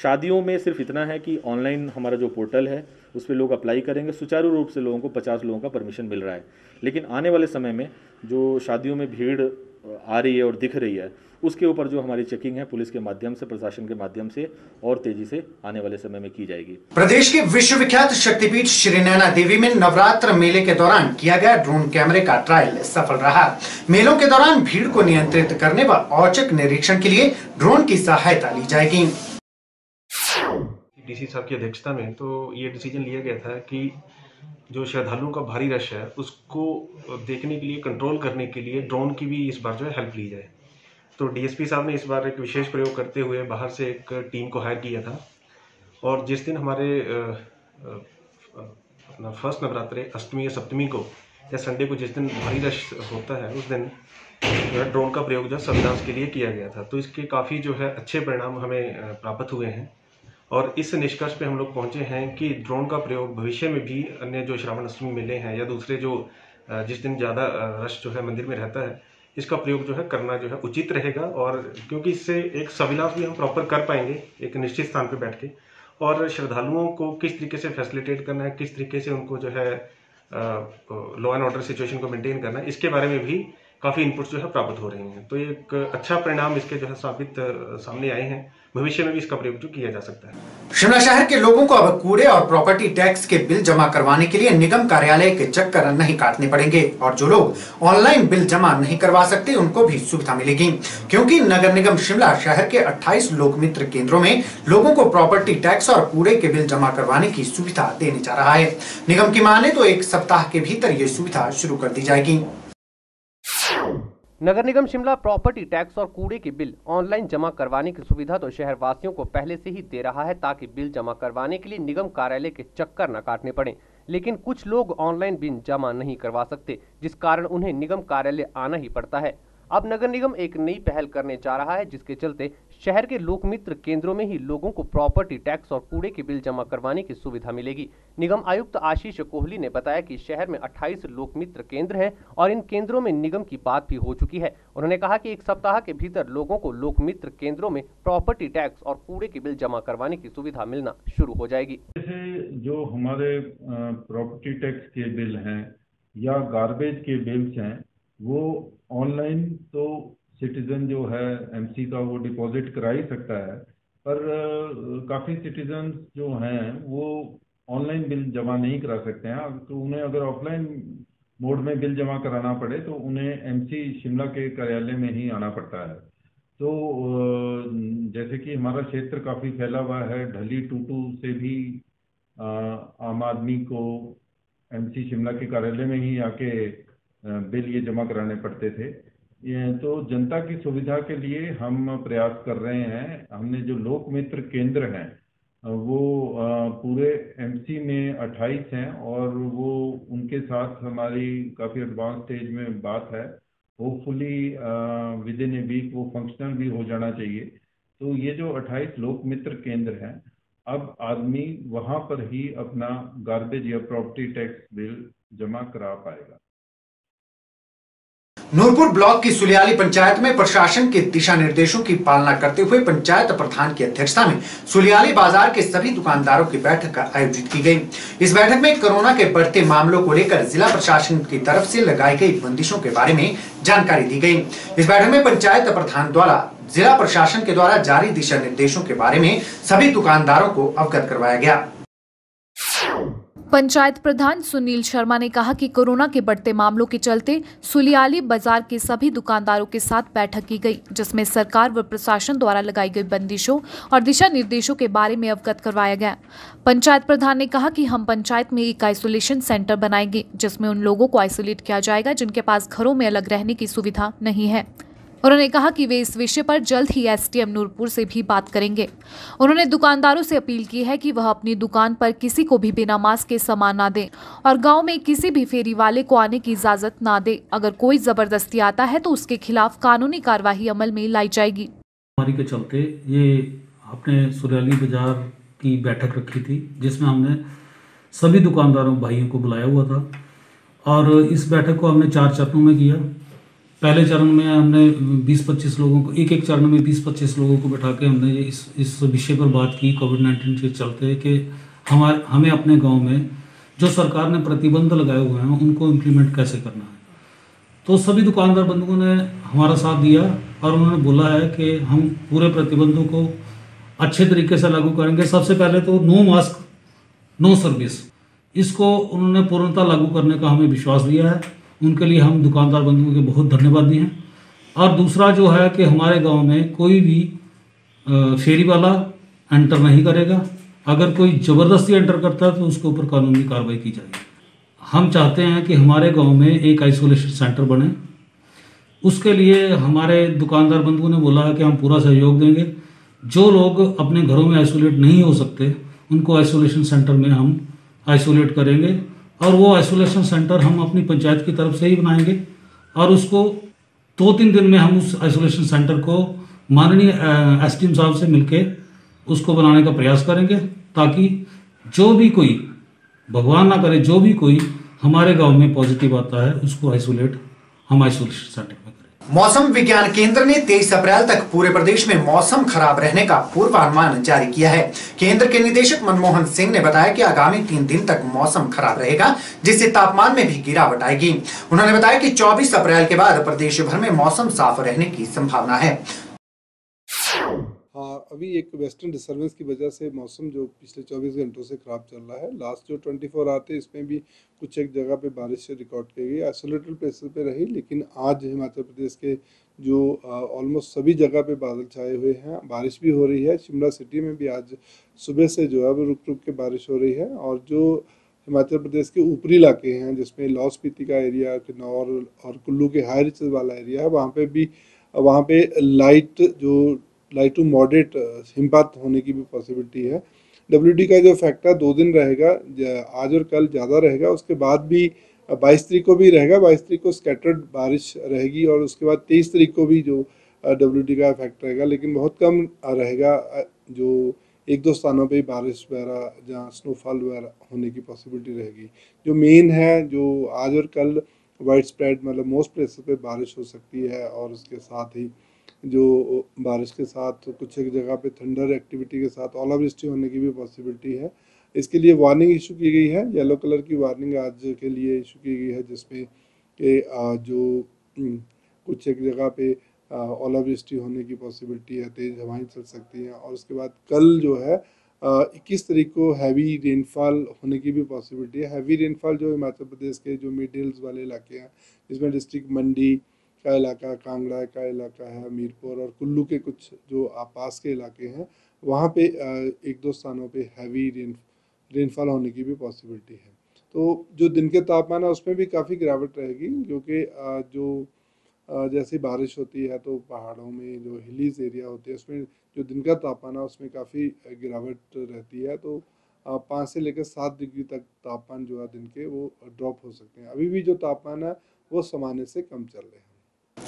शादियों में सिर्फ़ इतना है कि ऑनलाइन हमारा जो पोर्टल है, उस पर लोग अप्लाई करेंगे। सुचारू रूप से लोगों को पचास लोगों का परमिशन मिल रहा है। लेकिन आने वाले समय में जो शादियों में भीड़ आ रही है और दिख रही है। उसके ऊपर जो हमारी चेकिंग है पुलिस के माध्यम से प्रशासन के माध्यम से और तेज़ी से आने वाले समय में की जाएगी। प्रदेश के विश्वविख्यात शक्तिपीठ श्री नैना देवी में नवरात्र मेले के दौरान किया गया ड्रोन कैमरे का ट्रायल सफल रहा। मेलों के दौरान भीड़ को नियंत्रित करने व औचक निरीक्षण के लिए ड्रोन की सहायता ली जाएगी। डीसी साहब की अध्यक्षता में तो ये डिसीज़न लिया गया था कि जो श्रद्धालुओं का भारी रश है, उसको देखने के लिए कंट्रोल करने के लिए ड्रोन की भी इस बार जो है हेल्प ली जाए। तो डीएसपी साहब ने इस बार एक विशेष प्रयोग करते हुए बाहर से एक टीम को हायर किया था। और जिस दिन हमारे अपना फ़र्स्ट नवरात्रे, अष्टमी या सप्तमी को, या संडे को जिस दिन भारी रश होता है, उस दिन जो है ड्रोन का प्रयोग जो सर्विलांस के लिए किया गया था। तो इसके काफ़ी जो है अच्छे परिणाम हमें प्राप्त हुए हैं। और इस निष्कर्ष पे हम लोग पहुँचे हैं कि ड्रोन का प्रयोग भविष्य में भी अन्य जो श्रावण अष्टमी मेले हैं या दूसरे जो जिस दिन ज़्यादा रश जो है मंदिर में रहता है, इसका प्रयोग जो है करना जो है उचित रहेगा और क्योंकि इससे एक सविलास भी हम प्रॉपर कर पाएँगे, एक निश्चित स्थान पर बैठ के। और श्रद्धालुओं को किस तरीके से फैसिलिटेट करना है, किस तरीके से उनको जो है लॉ एंड ऑर्डर सिचुएशन को मेंटेन करना है, इसके बारे में भी काफ़ी इनपुट जो है प्राप्त हो रहे हैं। तो एक अच्छा परिणाम इसके जो है साबित सामने आए हैं। भविष्य में भी इसका प्रयोग किया जा सकता है। शिमला शहर के लोगों को अब कूड़े और प्रॉपर्टी टैक्स के बिल जमा करवाने के लिए निगम कार्यालय के चक्कर नहीं काटने पड़ेंगे और जो लोग ऑनलाइन बिल जमा नहीं करवा सकते, उनको भी सुविधा मिलेगी। क्योंकि नगर निगम शिमला शहर के 28 लोक मित्र केंद्रों में लोगों को प्रॉपर्टी टैक्स और कूड़े के बिल जमा करवाने की सुविधा देने जा रहा है। निगम की माने तो एक सप्ताह के भीतर ये सुविधा शुरू कर दी जाएगी। नगर निगम शिमला प्रॉपर्टी टैक्स और कूड़े के बिल ऑनलाइन जमा करवाने की सुविधा तो शहर वासियों को पहले से ही दे रहा है ताकि बिल जमा करवाने के लिए निगम कार्यालय के चक्कर न काटने पड़े। लेकिन कुछ लोग ऑनलाइन बिल जमा नहीं करवा सकते, जिस कारण उन्हें निगम कार्यालय आना ही पड़ता है। अब नगर निगम एक नई पहल करने जा रहा है, जिसके चलते शहर के लोकमित्र केंद्रों में ही लोगों को प्रॉपर्टी टैक्स और कूड़े के बिल जमा करवाने की सुविधा मिलेगी। निगम आयुक्त आशीष कोहली ने बताया कि शहर में 28 लोकमित्र केंद्र हैं और इन केंद्रों में निगम की बात भी हो चुकी है। उन्होंने कहा कि एक सप्ताह के भीतर लोगों को लोकमित्र केंद्रों में प्रॉपर्टी टैक्स और कूड़े के बिल जमा करवाने की सुविधा मिलना शुरू हो जाएगी। जो हमारे प्रॉपर्टी टैक्स के बिल है या गार्बेज के बिल्स हैं वो ऑनलाइन तो सिटीजन जो है एमसी का वो डिपॉजिट करा ही सकता है, पर काफ़ी सिटीजन जो हैं, वो ऑनलाइन बिल जमा नहीं करा सकते हैं। तो उन्हें अगर ऑफलाइन मोड में बिल जमा कराना पड़े तो उन्हें एमसी शिमला के कार्यालय में ही आना पड़ता है। तो जैसे कि हमारा क्षेत्र काफ़ी फैला हुआ है, ढली टूटू से भी आम आदमी को एमसी शिमला के कार्यालय में ही आके बिल ये जमा कराने पड़ते थे। तो जनता की सुविधा के लिए हम प्रयास कर रहे हैं। हमने जो लोक मित्र केंद्र हैं वो पूरे एमसी में 28 हैं और वो, उनके साथ हमारी काफ़ी एडवांस स्टेज में बात है। Hopefully within a week वो फंक्शनल भी हो जाना चाहिए। तो ये जो 28 लोक मित्र केंद्र हैं, अब आदमी वहाँ पर ही अपना गार्बेज या प्रॉपर्टी टैक्स बिल जमा करा पाएगा। नूरपुर ब्लॉक की सुलियाली पंचायत में प्रशासन के दिशा निर्देशों की पालना करते हुए पंचायत प्रधान की अध्यक्षता में सुलियाली बाज़ार के सभी दुकानदारों की बैठक आयोजित की गई। इस बैठक में कोरोना के बढ़ते मामलों को लेकर जिला प्रशासन की तरफ़ से लगाई गई बंदिशों के बारे में जानकारी दी गई। इस बैठक में पंचायत प्रधान द्वारा, जिला प्रशासन के द्वारा जारी दिशा निर्देशों के बारे में सभी दुकानदारों को अवगत करवाया गया। पंचायत प्रधान सुनील शर्मा ने कहा कि कोरोना के बढ़ते मामलों के चलते सुलियाली बाज़ार के सभी दुकानदारों के साथ बैठक की गई, जिसमें सरकार व प्रशासन द्वारा लगाई गई बंदिशों और दिशा निर्देशों के बारे में अवगत करवाया गया। पंचायत प्रधान ने कहा कि हम पंचायत में एक आइसोलेशन सेंटर बनाएँगे, जिसमें उन लोगों को आइसोलेट किया जाएगा जिनके पास घरों में अलग रहने की सुविधा नहीं है। उन्होंने कहा कि वे इस विषय पर जल्द ही एसडीएम नूरपुर से भी बात करेंगे। उन्होंने दुकानदारों से अपील की है कि वह अपनी दुकान पर किसी को भी बिना मास्क के सामान ना दें और गाँव में किसी भी फेरी वाले को आने की इजाज़त ना दे। अगर कोई ज़बरदस्ती आता है तो उसके खिलाफ कानूनी कार्यवाही अमल में लाई जाएगी। के चलते ये अपने सुरैली बाज़ार की बैठक रखी थी, जिसमें हमने सभी दुकानदारों, भाइयों को बुलाया हुआ था और इस बैठक को हमने चार चरणों में किया। पहले चरण में हमने 20-25 लोगों को एक एक चरण में 20-25 लोगों को बैठा के हमने इस इस विषय पर बात की कोविड नाइन्टीन के चलते कि हमारे, हमें अपने गाँव में जो सरकार ने प्रतिबंध लगाए हुए हैं, उनको इम्प्लीमेंट कैसे करना है। तो सभी दुकानदार बंधुओं ने हमारा साथ दिया और उन्होंने बोला है कि हम पूरे प्रतिबंधों को अच्छे तरीके से लागू करेंगे। सबसे पहले तो नो मास्क, नो सर्विस, इसको उन्होंने पूर्णतः लागू करने का हमें विश्वास दिया है। उनके लिए हम दुकानदार बंधुओं के बहुत धन्यवाद दिए हैं। और दूसरा जो है कि हमारे गाँव में कोई भी फेरी वाला एंटर नहीं करेगा। अगर कोई ज़बरदस्ती एंटर करता है तो उसके ऊपर कानूनी कार्रवाई की जाएगी। हम चाहते हैं कि हमारे गाँव में एक आइसोलेशन सेंटर बने। उसके लिए हमारे दुकानदार बंधुओं ने बोला है कि हम पूरा सहयोग देंगे। जो लोग अपने घरों में आइसोलेट नहीं हो सकते, उनको आइसोलेशन सेंटर में हम आइसोलेट करेंगे। और वो आइसोलेशन सेंटर हम अपनी पंचायत की तरफ़ से ही बनाएँगे। और उसको दो तीन दिन में हम उस आइसोलेशन सेंटर को माननीय एस टी साहब से मिलके उसको बनाने का प्रयास करेंगे ताकि जो भी कोई भगवान ना करे, जो भी कोई हमारे गाँव में पॉजिटिव आता है, उसको आइसोलेट हम आइसोलेशन सेंटर में मौसम विज्ञान केंद्र ने 23 अप्रैल तक पूरे प्रदेश में मौसम खराब रहने का पूर्वानुमान जारी किया है। केंद्र के निदेशक मनमोहन सिंह ने बताया कि आगामी तीन दिन तक मौसम खराब रहेगा, जिससे तापमान में भी गिरावट आएगी। उन्होंने बताया कि 24 अप्रैल के बाद प्रदेश भर में मौसम साफ़ रहने की संभावना है। हाँ अभी एक वेस्टर्न डिस्टर्बेंस की वजह से मौसम जो पिछले 24 घंटों से ख़राब चल रहा है। लास्ट जो 24 फोर आते, इसमें भी कुछ एक जगह पे बारिश से रिकॉर्ड की गई आइसोलेटेड प्लेसेस पे रही, लेकिन आज हिमाचल प्रदेश के जो ऑलमोस्ट सभी जगह पे बादल छाए हुए हैं। बारिश भी हो रही है। शिमला सिटी में भी आज सुबह से जो है वो रुक रुक के बारिश हो रही है और जो हिमाचल प्रदेश के ऊपरी इलाके हैं, जिसमें लाहौल स्पीति का एरिया किन्नौर और कुल्लू के हाई रिचेज वाला एरिया है, वहाँ पे भी, वहाँ पे लाइट जो लाइट टू मॉडरेट हिमपात होने की भी पॉसिबिलिटी है। डब्ल्यूडी का जो फैक्टर दो दिन रहेगा आज और कल ज़्यादा रहेगा, उसके बाद भी बाईस तारीख को भी रहेगा, बाईस तारीख को स्कैटर्ड बारिश रहेगी और उसके बाद तेईस तारीख को भी जो डब्ल्यूडी का इफ़ेक्ट रहेगा, लेकिन बहुत कम रहेगा जो एक दो स्थानों पे बारिश वगैरह जहाँ स्नोफॉल वगैरह होने की पॉसिबिलिटी रहेगी। जो मेन है, जो आज और कल वाइड स्प्रेड मतलब मोस्ट प्लेस पे बारिश हो सकती है और उसके साथ ही जो बारिश के साथ कुछ एक जगह पे थंडर एक्टिविटी के साथ ओलावृष्टि होने की भी पॉसिबिलिटी है। इसके लिए वार्निंग इशू की गई है। येलो कलर की वार्निंग आज के लिए इशू की गई है, जिसमें कि जो कुछ एक जगह पे ओलावृष्टि होने की पॉसिबिलिटी है, तेज़ हवाएँ चल सकती हैं। और उसके बाद कल जो है इक्कीस तारीख को हैवी रेनफॉल होने की भी पॉसिबिलिटी है। हैवी रेनफॉल जो हिमाचल प्रदेश के जो मिड हिल्स वाले इलाके हैं, जिसमें डिस्ट्रिक्ट मंडी का इलाका, कांगड़ा का इलाका है, मीरपुर और कुल्लू के कुछ जो पास के इलाके हैं, वहाँ पे एक दो स्थानों पे हैवी रेन रेनफॉल होने की भी पॉसिबिलिटी है। तो जो दिन के तापमान है, उसमें भी काफ़ी गिरावट रहेगी, क्योंकि जो जैसे बारिश होती है तो पहाड़ों में जो हिलीज एरिया होते हैं, उसमें जो दिन का तापमान है, उसमें काफ़ी गिरावट रहती है। तो पाँच से लेकर सात डिग्री तक तापमान जो है दिन के, वो ड्रॉप हो सकते हैं। अभी भी जो तापमान है, वो सामान्य से कम चल रहे हैं।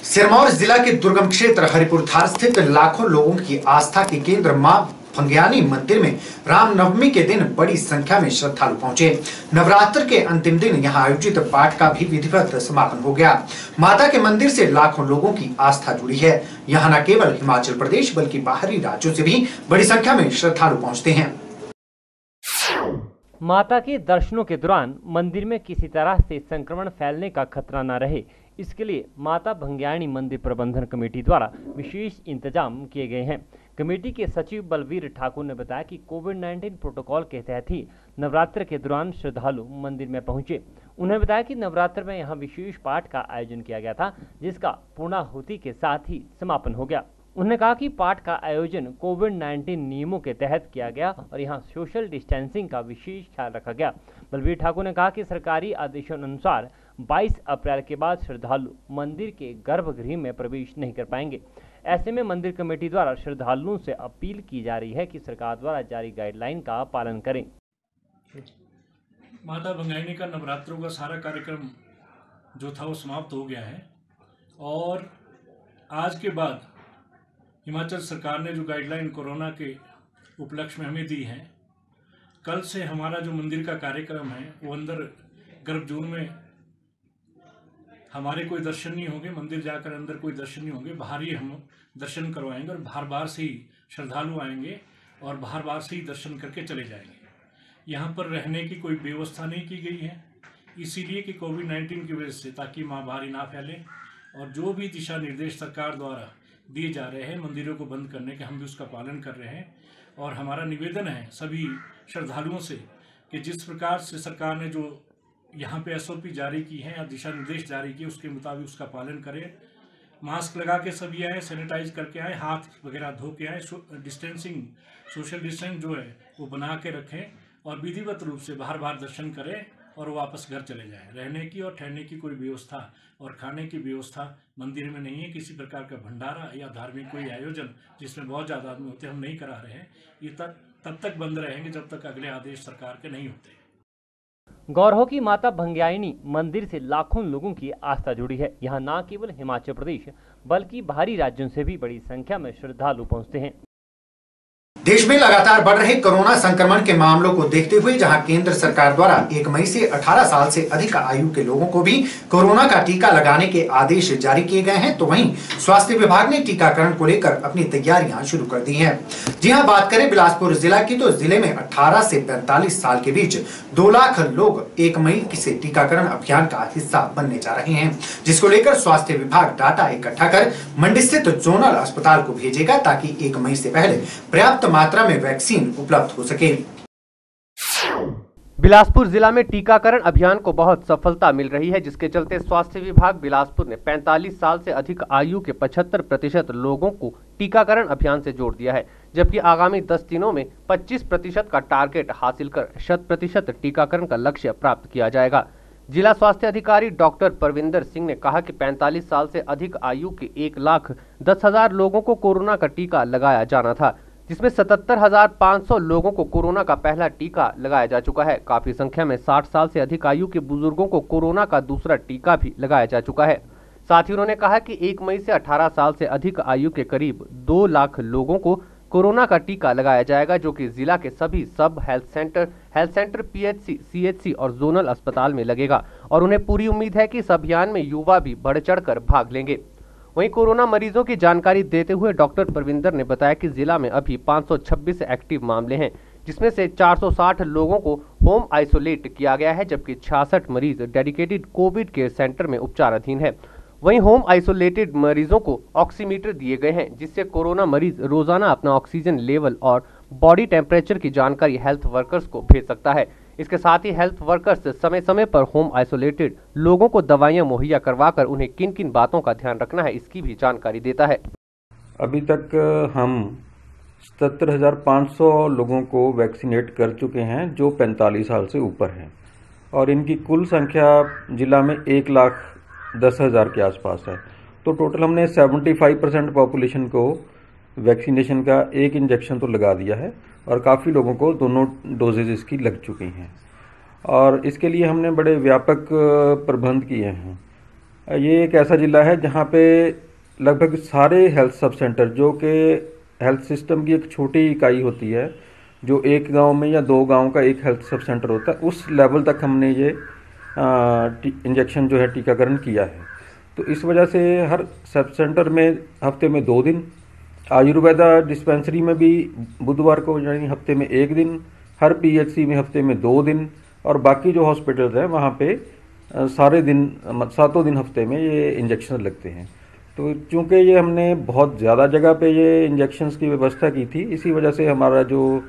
सिरमौर जिला के दुर्गम क्षेत्र हरिपुर थार स्थित लाखों लोगों की आस्था के केंद्र माँ फंगियानी मंदिर में रामनवमी के दिन बड़ी संख्या में श्रद्धालु पहुँचे। नवरात्र के अंतिम दिन यहाँ आयोजित पाठ का भी विधिवत समापन हो गया। माता के मंदिर से लाखों लोगों की आस्था जुड़ी है। यहाँ न केवल हिमाचल प्रदेश, बल्कि बाहरी राज्यों से भी बड़ी संख्या में श्रद्धालु पहुँचते हैं। माता के दर्शनों के दौरान मंदिर में किसी तरह से संक्रमण फैलने का खतरा न रहे। इसके लिए माता भंग्याणी मंदिर प्रबंधन कमेटी द्वारा विशेष इंतज़ाम किए गए हैं। कमेटी के सचिव बलवीर ठाकुर ने बताया कि कोविड 19 प्रोटोकॉल के तहत ही नवरात्र के दौरान श्रद्धालु मंदिर में पहुँचे। उन्होंने बताया कि नवरात्र में यहाँ विशेष पाठ का आयोजन किया गया था, जिसका पूर्णाहुति के साथ ही समापन हो गया। उन्होंने कहा कि पाठ का आयोजन कोविड 19 नियमों के तहत किया गया और यहाँ सोशल डिस्टेंसिंग का विशेष ख्याल रखा गया। बलवीर ठाकुर ने कहा कि सरकारी आदेशों अनुसार 22 अप्रैल के बाद श्रद्धालु मंदिर के गर्भगृह में प्रवेश नहीं कर पाएँगे। ऐसे में मंदिर कमेटी द्वारा श्रद्धालुओं से अपील की जा रही है कि सरकार द्वारा जारी गाइडलाइन का पालन करें। माता भंगाइनी का नवरात्रों का सारा कार्यक्रम जो था वो समाप्त हो गया है और आज के बाद हिमाचल सरकार ने जो गाइडलाइन कोरोना के उपलक्ष्य में हमें दी है, कल से हमारा जो मंदिर का कार्यक्रम है, वो अंदर गर्भजून में हमारे कोई दर्शन नहीं होंगे, मंदिर जाकर अंदर कोई दर्शन नहीं होंगे, बाहर ही हम दर्शन करवाएँगे और बाहर बाहर से ही श्रद्धालु आएँगे और बाहर बाहर से ही दर्शन करके चले जाएँगे। यहाँ पर रहने की कोई व्यवस्था नहीं की गई है, इसीलिए कि कोविड नाइन्टीन की वजह से ताकि महामारी ना फैले और जो भी दिशा निर्देश सरकार द्वारा दिए जा रहे हैं, मंदिरों को बंद करने के हम भी उसका पालन कर रहे हैं और हमारा निवेदन है सभी श्रद्धालुओं से कि जिस प्रकार से सरकार ने जो यहाँ पे एसओपी जारी की है या दिशा निर्देश जारी किए, उसके मुताबिक उसका पालन करें। मास्क लगा के सभी आए, सैनिटाइज करके आए, हाथ वगैरह धो के आए डिस्टेंसिंग, सोशल डिस्टेंस जो है, वो बना के रखें और विधिवत रूप से बाहर बाहर दर्शन करें और वापस घर चले जाएँ। रहने की और ठहरने की कोई व्यवस्था और खाने की व्यवस्था मंदिर में नहीं है, किसी प्रकार का भंडारा या धार्मिक कोई आयोजन जिसमें बहुत ज़्यादा आदमी होते हम नहीं करा रहे हैं। ये तक तब तक बंद रहेंगे जब तक अगले आदेश सरकार के नहीं होते। गौर हो की माता भंग्यायनी मंदिर से लाखों लोगों की आस्था जुड़ी है। यहाँ न केवल हिमाचल प्रदेश, बल्कि बाहरी राज्यों से भी बड़ी संख्या में श्रद्धालु पहुँचते हैं। देश में लगातार बढ़ रहे कोरोना संक्रमण के मामलों को देखते हुए, जहाँ केंद्र सरकार द्वारा 1 मई से 18 साल से अधिक आयु के लोगों को भी कोरोना का टीका लगाने के आदेश जारी किए गए हैं तो वहीं स्वास्थ्य विभाग ने टीकाकरण को लेकर अपनी तैयारियाँ शुरू कर दी हैं। जी हाँ, बात करें बिलासपुर जिला की तो ज़िले में 18 से 45 साल के बीच दो लाख लोग एक मई से टीकाकरण अभियान का हिस्सा बनने जा रहे हैं, जिसको लेकर स्वास्थ्य विभाग डाटा इकट्ठा कर मंडी स्थित जोनल अस्पताल को भेजेगा, ताकि एक मई से पहले पर्याप्त मात्रा में वैक्सीन उपलब्ध हो सके। बिलासपुर जिला में टीकाकरण अभियान को बहुत सफलता मिल रही है, जिसके चलते स्वास्थ्य विभाग बिलासपुर ने 45 साल से अधिक आयु के 75 प्रतिशत लोगों को टीकाकरण अभियान से जोड़ दिया है, जबकि आगामी 10 दिनों में 25 प्रतिशत का टारगेट हासिल कर शत प्रतिशत टीकाकरण का लक्ष्य प्राप्त किया जाएगा। जिला स्वास्थ्य अधिकारी डॉक्टर परविंदर सिंह ने कहा कि 45 साल से अधिक आयु के एक लाख दस हज़ार लोगों को कोरोना का टीका लगाया जाना था। जिसमें सतहत्तर हज़ार पाँच सौ लोगों को कोरोना का पहला टीका लगाया जा चुका है। काफ़ी संख्या में 60 साल से अधिक आयु के बुज़ुर्गों को कोरोना का दूसरा टीका भी लगाया जा चुका है। साथ ही उन्होंने कहा कि 1 मई से 18 साल से अधिक आयु के करीब दो लाख लोगों को कोरोना का टीका लगाया जाएगा, जो कि जिला के सभी सब health centre health centre PHC, CHC और जोनल अस्पताल में लगेगा। और उन्हें पूरी उम्मीद है कि इस अभियान में युवा भी बढ़ चढ़ भाग लेंगे। वहीं कोरोना मरीजों की जानकारी देते हुए डॉक्टर परविंदर ने बताया कि जिला में अभी 526 एक्टिव मामले हैं, जिसमें से 460 लोगों को होम आइसोलेट किया गया है, जबकि छियासठ मरीज़ डेडिकेटेड कोविड केयर सेंटर में उपचाराधीन है। वहीं होम आइसोलेटेड मरीजों को ऑक्सीमीटर दिए गए हैं, जिससे कोरोना मरीज़ रोज़ाना अपना ऑक्सीजन लेवल और बॉडी टेम्परेचर की जानकारी हेल्थ वर्कर्स को भेज सकता है। इसके साथ ही हेल्थ वर्कर्स समय समय पर होम आइसोलेटेड लोगों को दवाइयाँ, मुहैया करवाकर उन्हें किन किन बातों का ध्यान रखना है, इसकी भी जानकारी देता है। अभी तक हम सतर हज़ार पाँच सौ लोगों को वैक्सीनेट कर चुके हैं, जो 45 साल से ऊपर हैं। और इनकी कुल संख्या जिला में एक लाख दस हज़ार के आसपास है। तो टोटल हमने 75 परसेंट पॉपुलेशन को वैक्सीनेशन का एक इंजेक्शन तो लगा दिया है। और काफ़ी लोगों को दोनों डोजेज इसकी लग चुकी हैं। और इसके लिए हमने बड़े व्यापक प्रबंध किए हैं। ये एक ऐसा ज़िला है जहाँ पे लगभग सारे हेल्थ सब सेंटर जो कि हेल्थ सिस्टम की एक छोटी इकाई होती है, जो एक गाँव में या दो गाँव का एक हेल्थ सब सेंटर होता है, उस लेवल तक हमने ये इंजेक्शन जो है टीकाकरण किया है। तो इस वजह से हर सब सेंटर में हफ़्ते में दो दिन आयुर्वेदा डिस्पेंसरी में भी बुधवार को यानी हफ़्ते में एक दिन, हर पीएचसी में हफ़्ते में दो दिन, और बाकी जो हॉस्पिटल्स हैं, वहाँ पे सारे दिन सातों दिन हफ़्ते में ये इंजेक्शन लगते हैं। तो चूँकि ये हमने बहुत ज़्यादा जगह पे ये इंजेक्शन्स की व्यवस्था की थी, इसी वजह से हमारा जो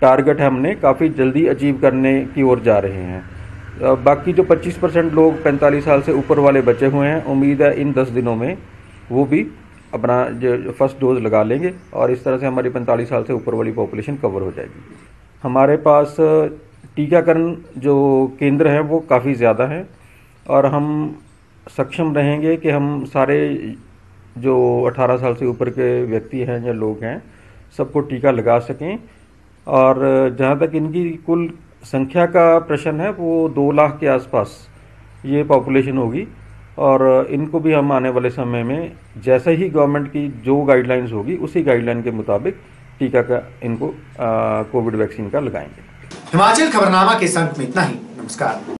टारगेट है हमने काफ़ी जल्दी अचीव करने की ओर जा रहे हैं। बाकी जो 25 परसेंट लोग 45 साल से ऊपर वाले बचे हुए हैं, उम्मीद है इन 10 दिनों में वो भी अपना जो फ़र्स्ट डोज लगा लेंगे और इस तरह से हमारी 45 साल से ऊपर वाली पॉपुलेशन कवर हो जाएगी। हमारे पास टीकाकरण जो केंद्र हैं वो काफ़ी ज़्यादा हैं और हम सक्षम रहेंगे कि हम सारे जो 18 साल से ऊपर के व्यक्ति हैं या लोग हैं, सबको टीका लगा सकें और जहाँ तक इनकी कुल संख्या का प्रश्न है, वो दो लाख के आसपास ये पॉपुलेशन होगी। और इनको भी हम आने वाले समय में जैसे ही गवर्नमेंट की जो गाइडलाइंस होगी, उसी गाइडलाइन के मुताबिक टीका का, इनको कोविड वैक्सीन का लगाएँगे। हिमाचल खबरनामा के संत में इतना ही। नमस्कार।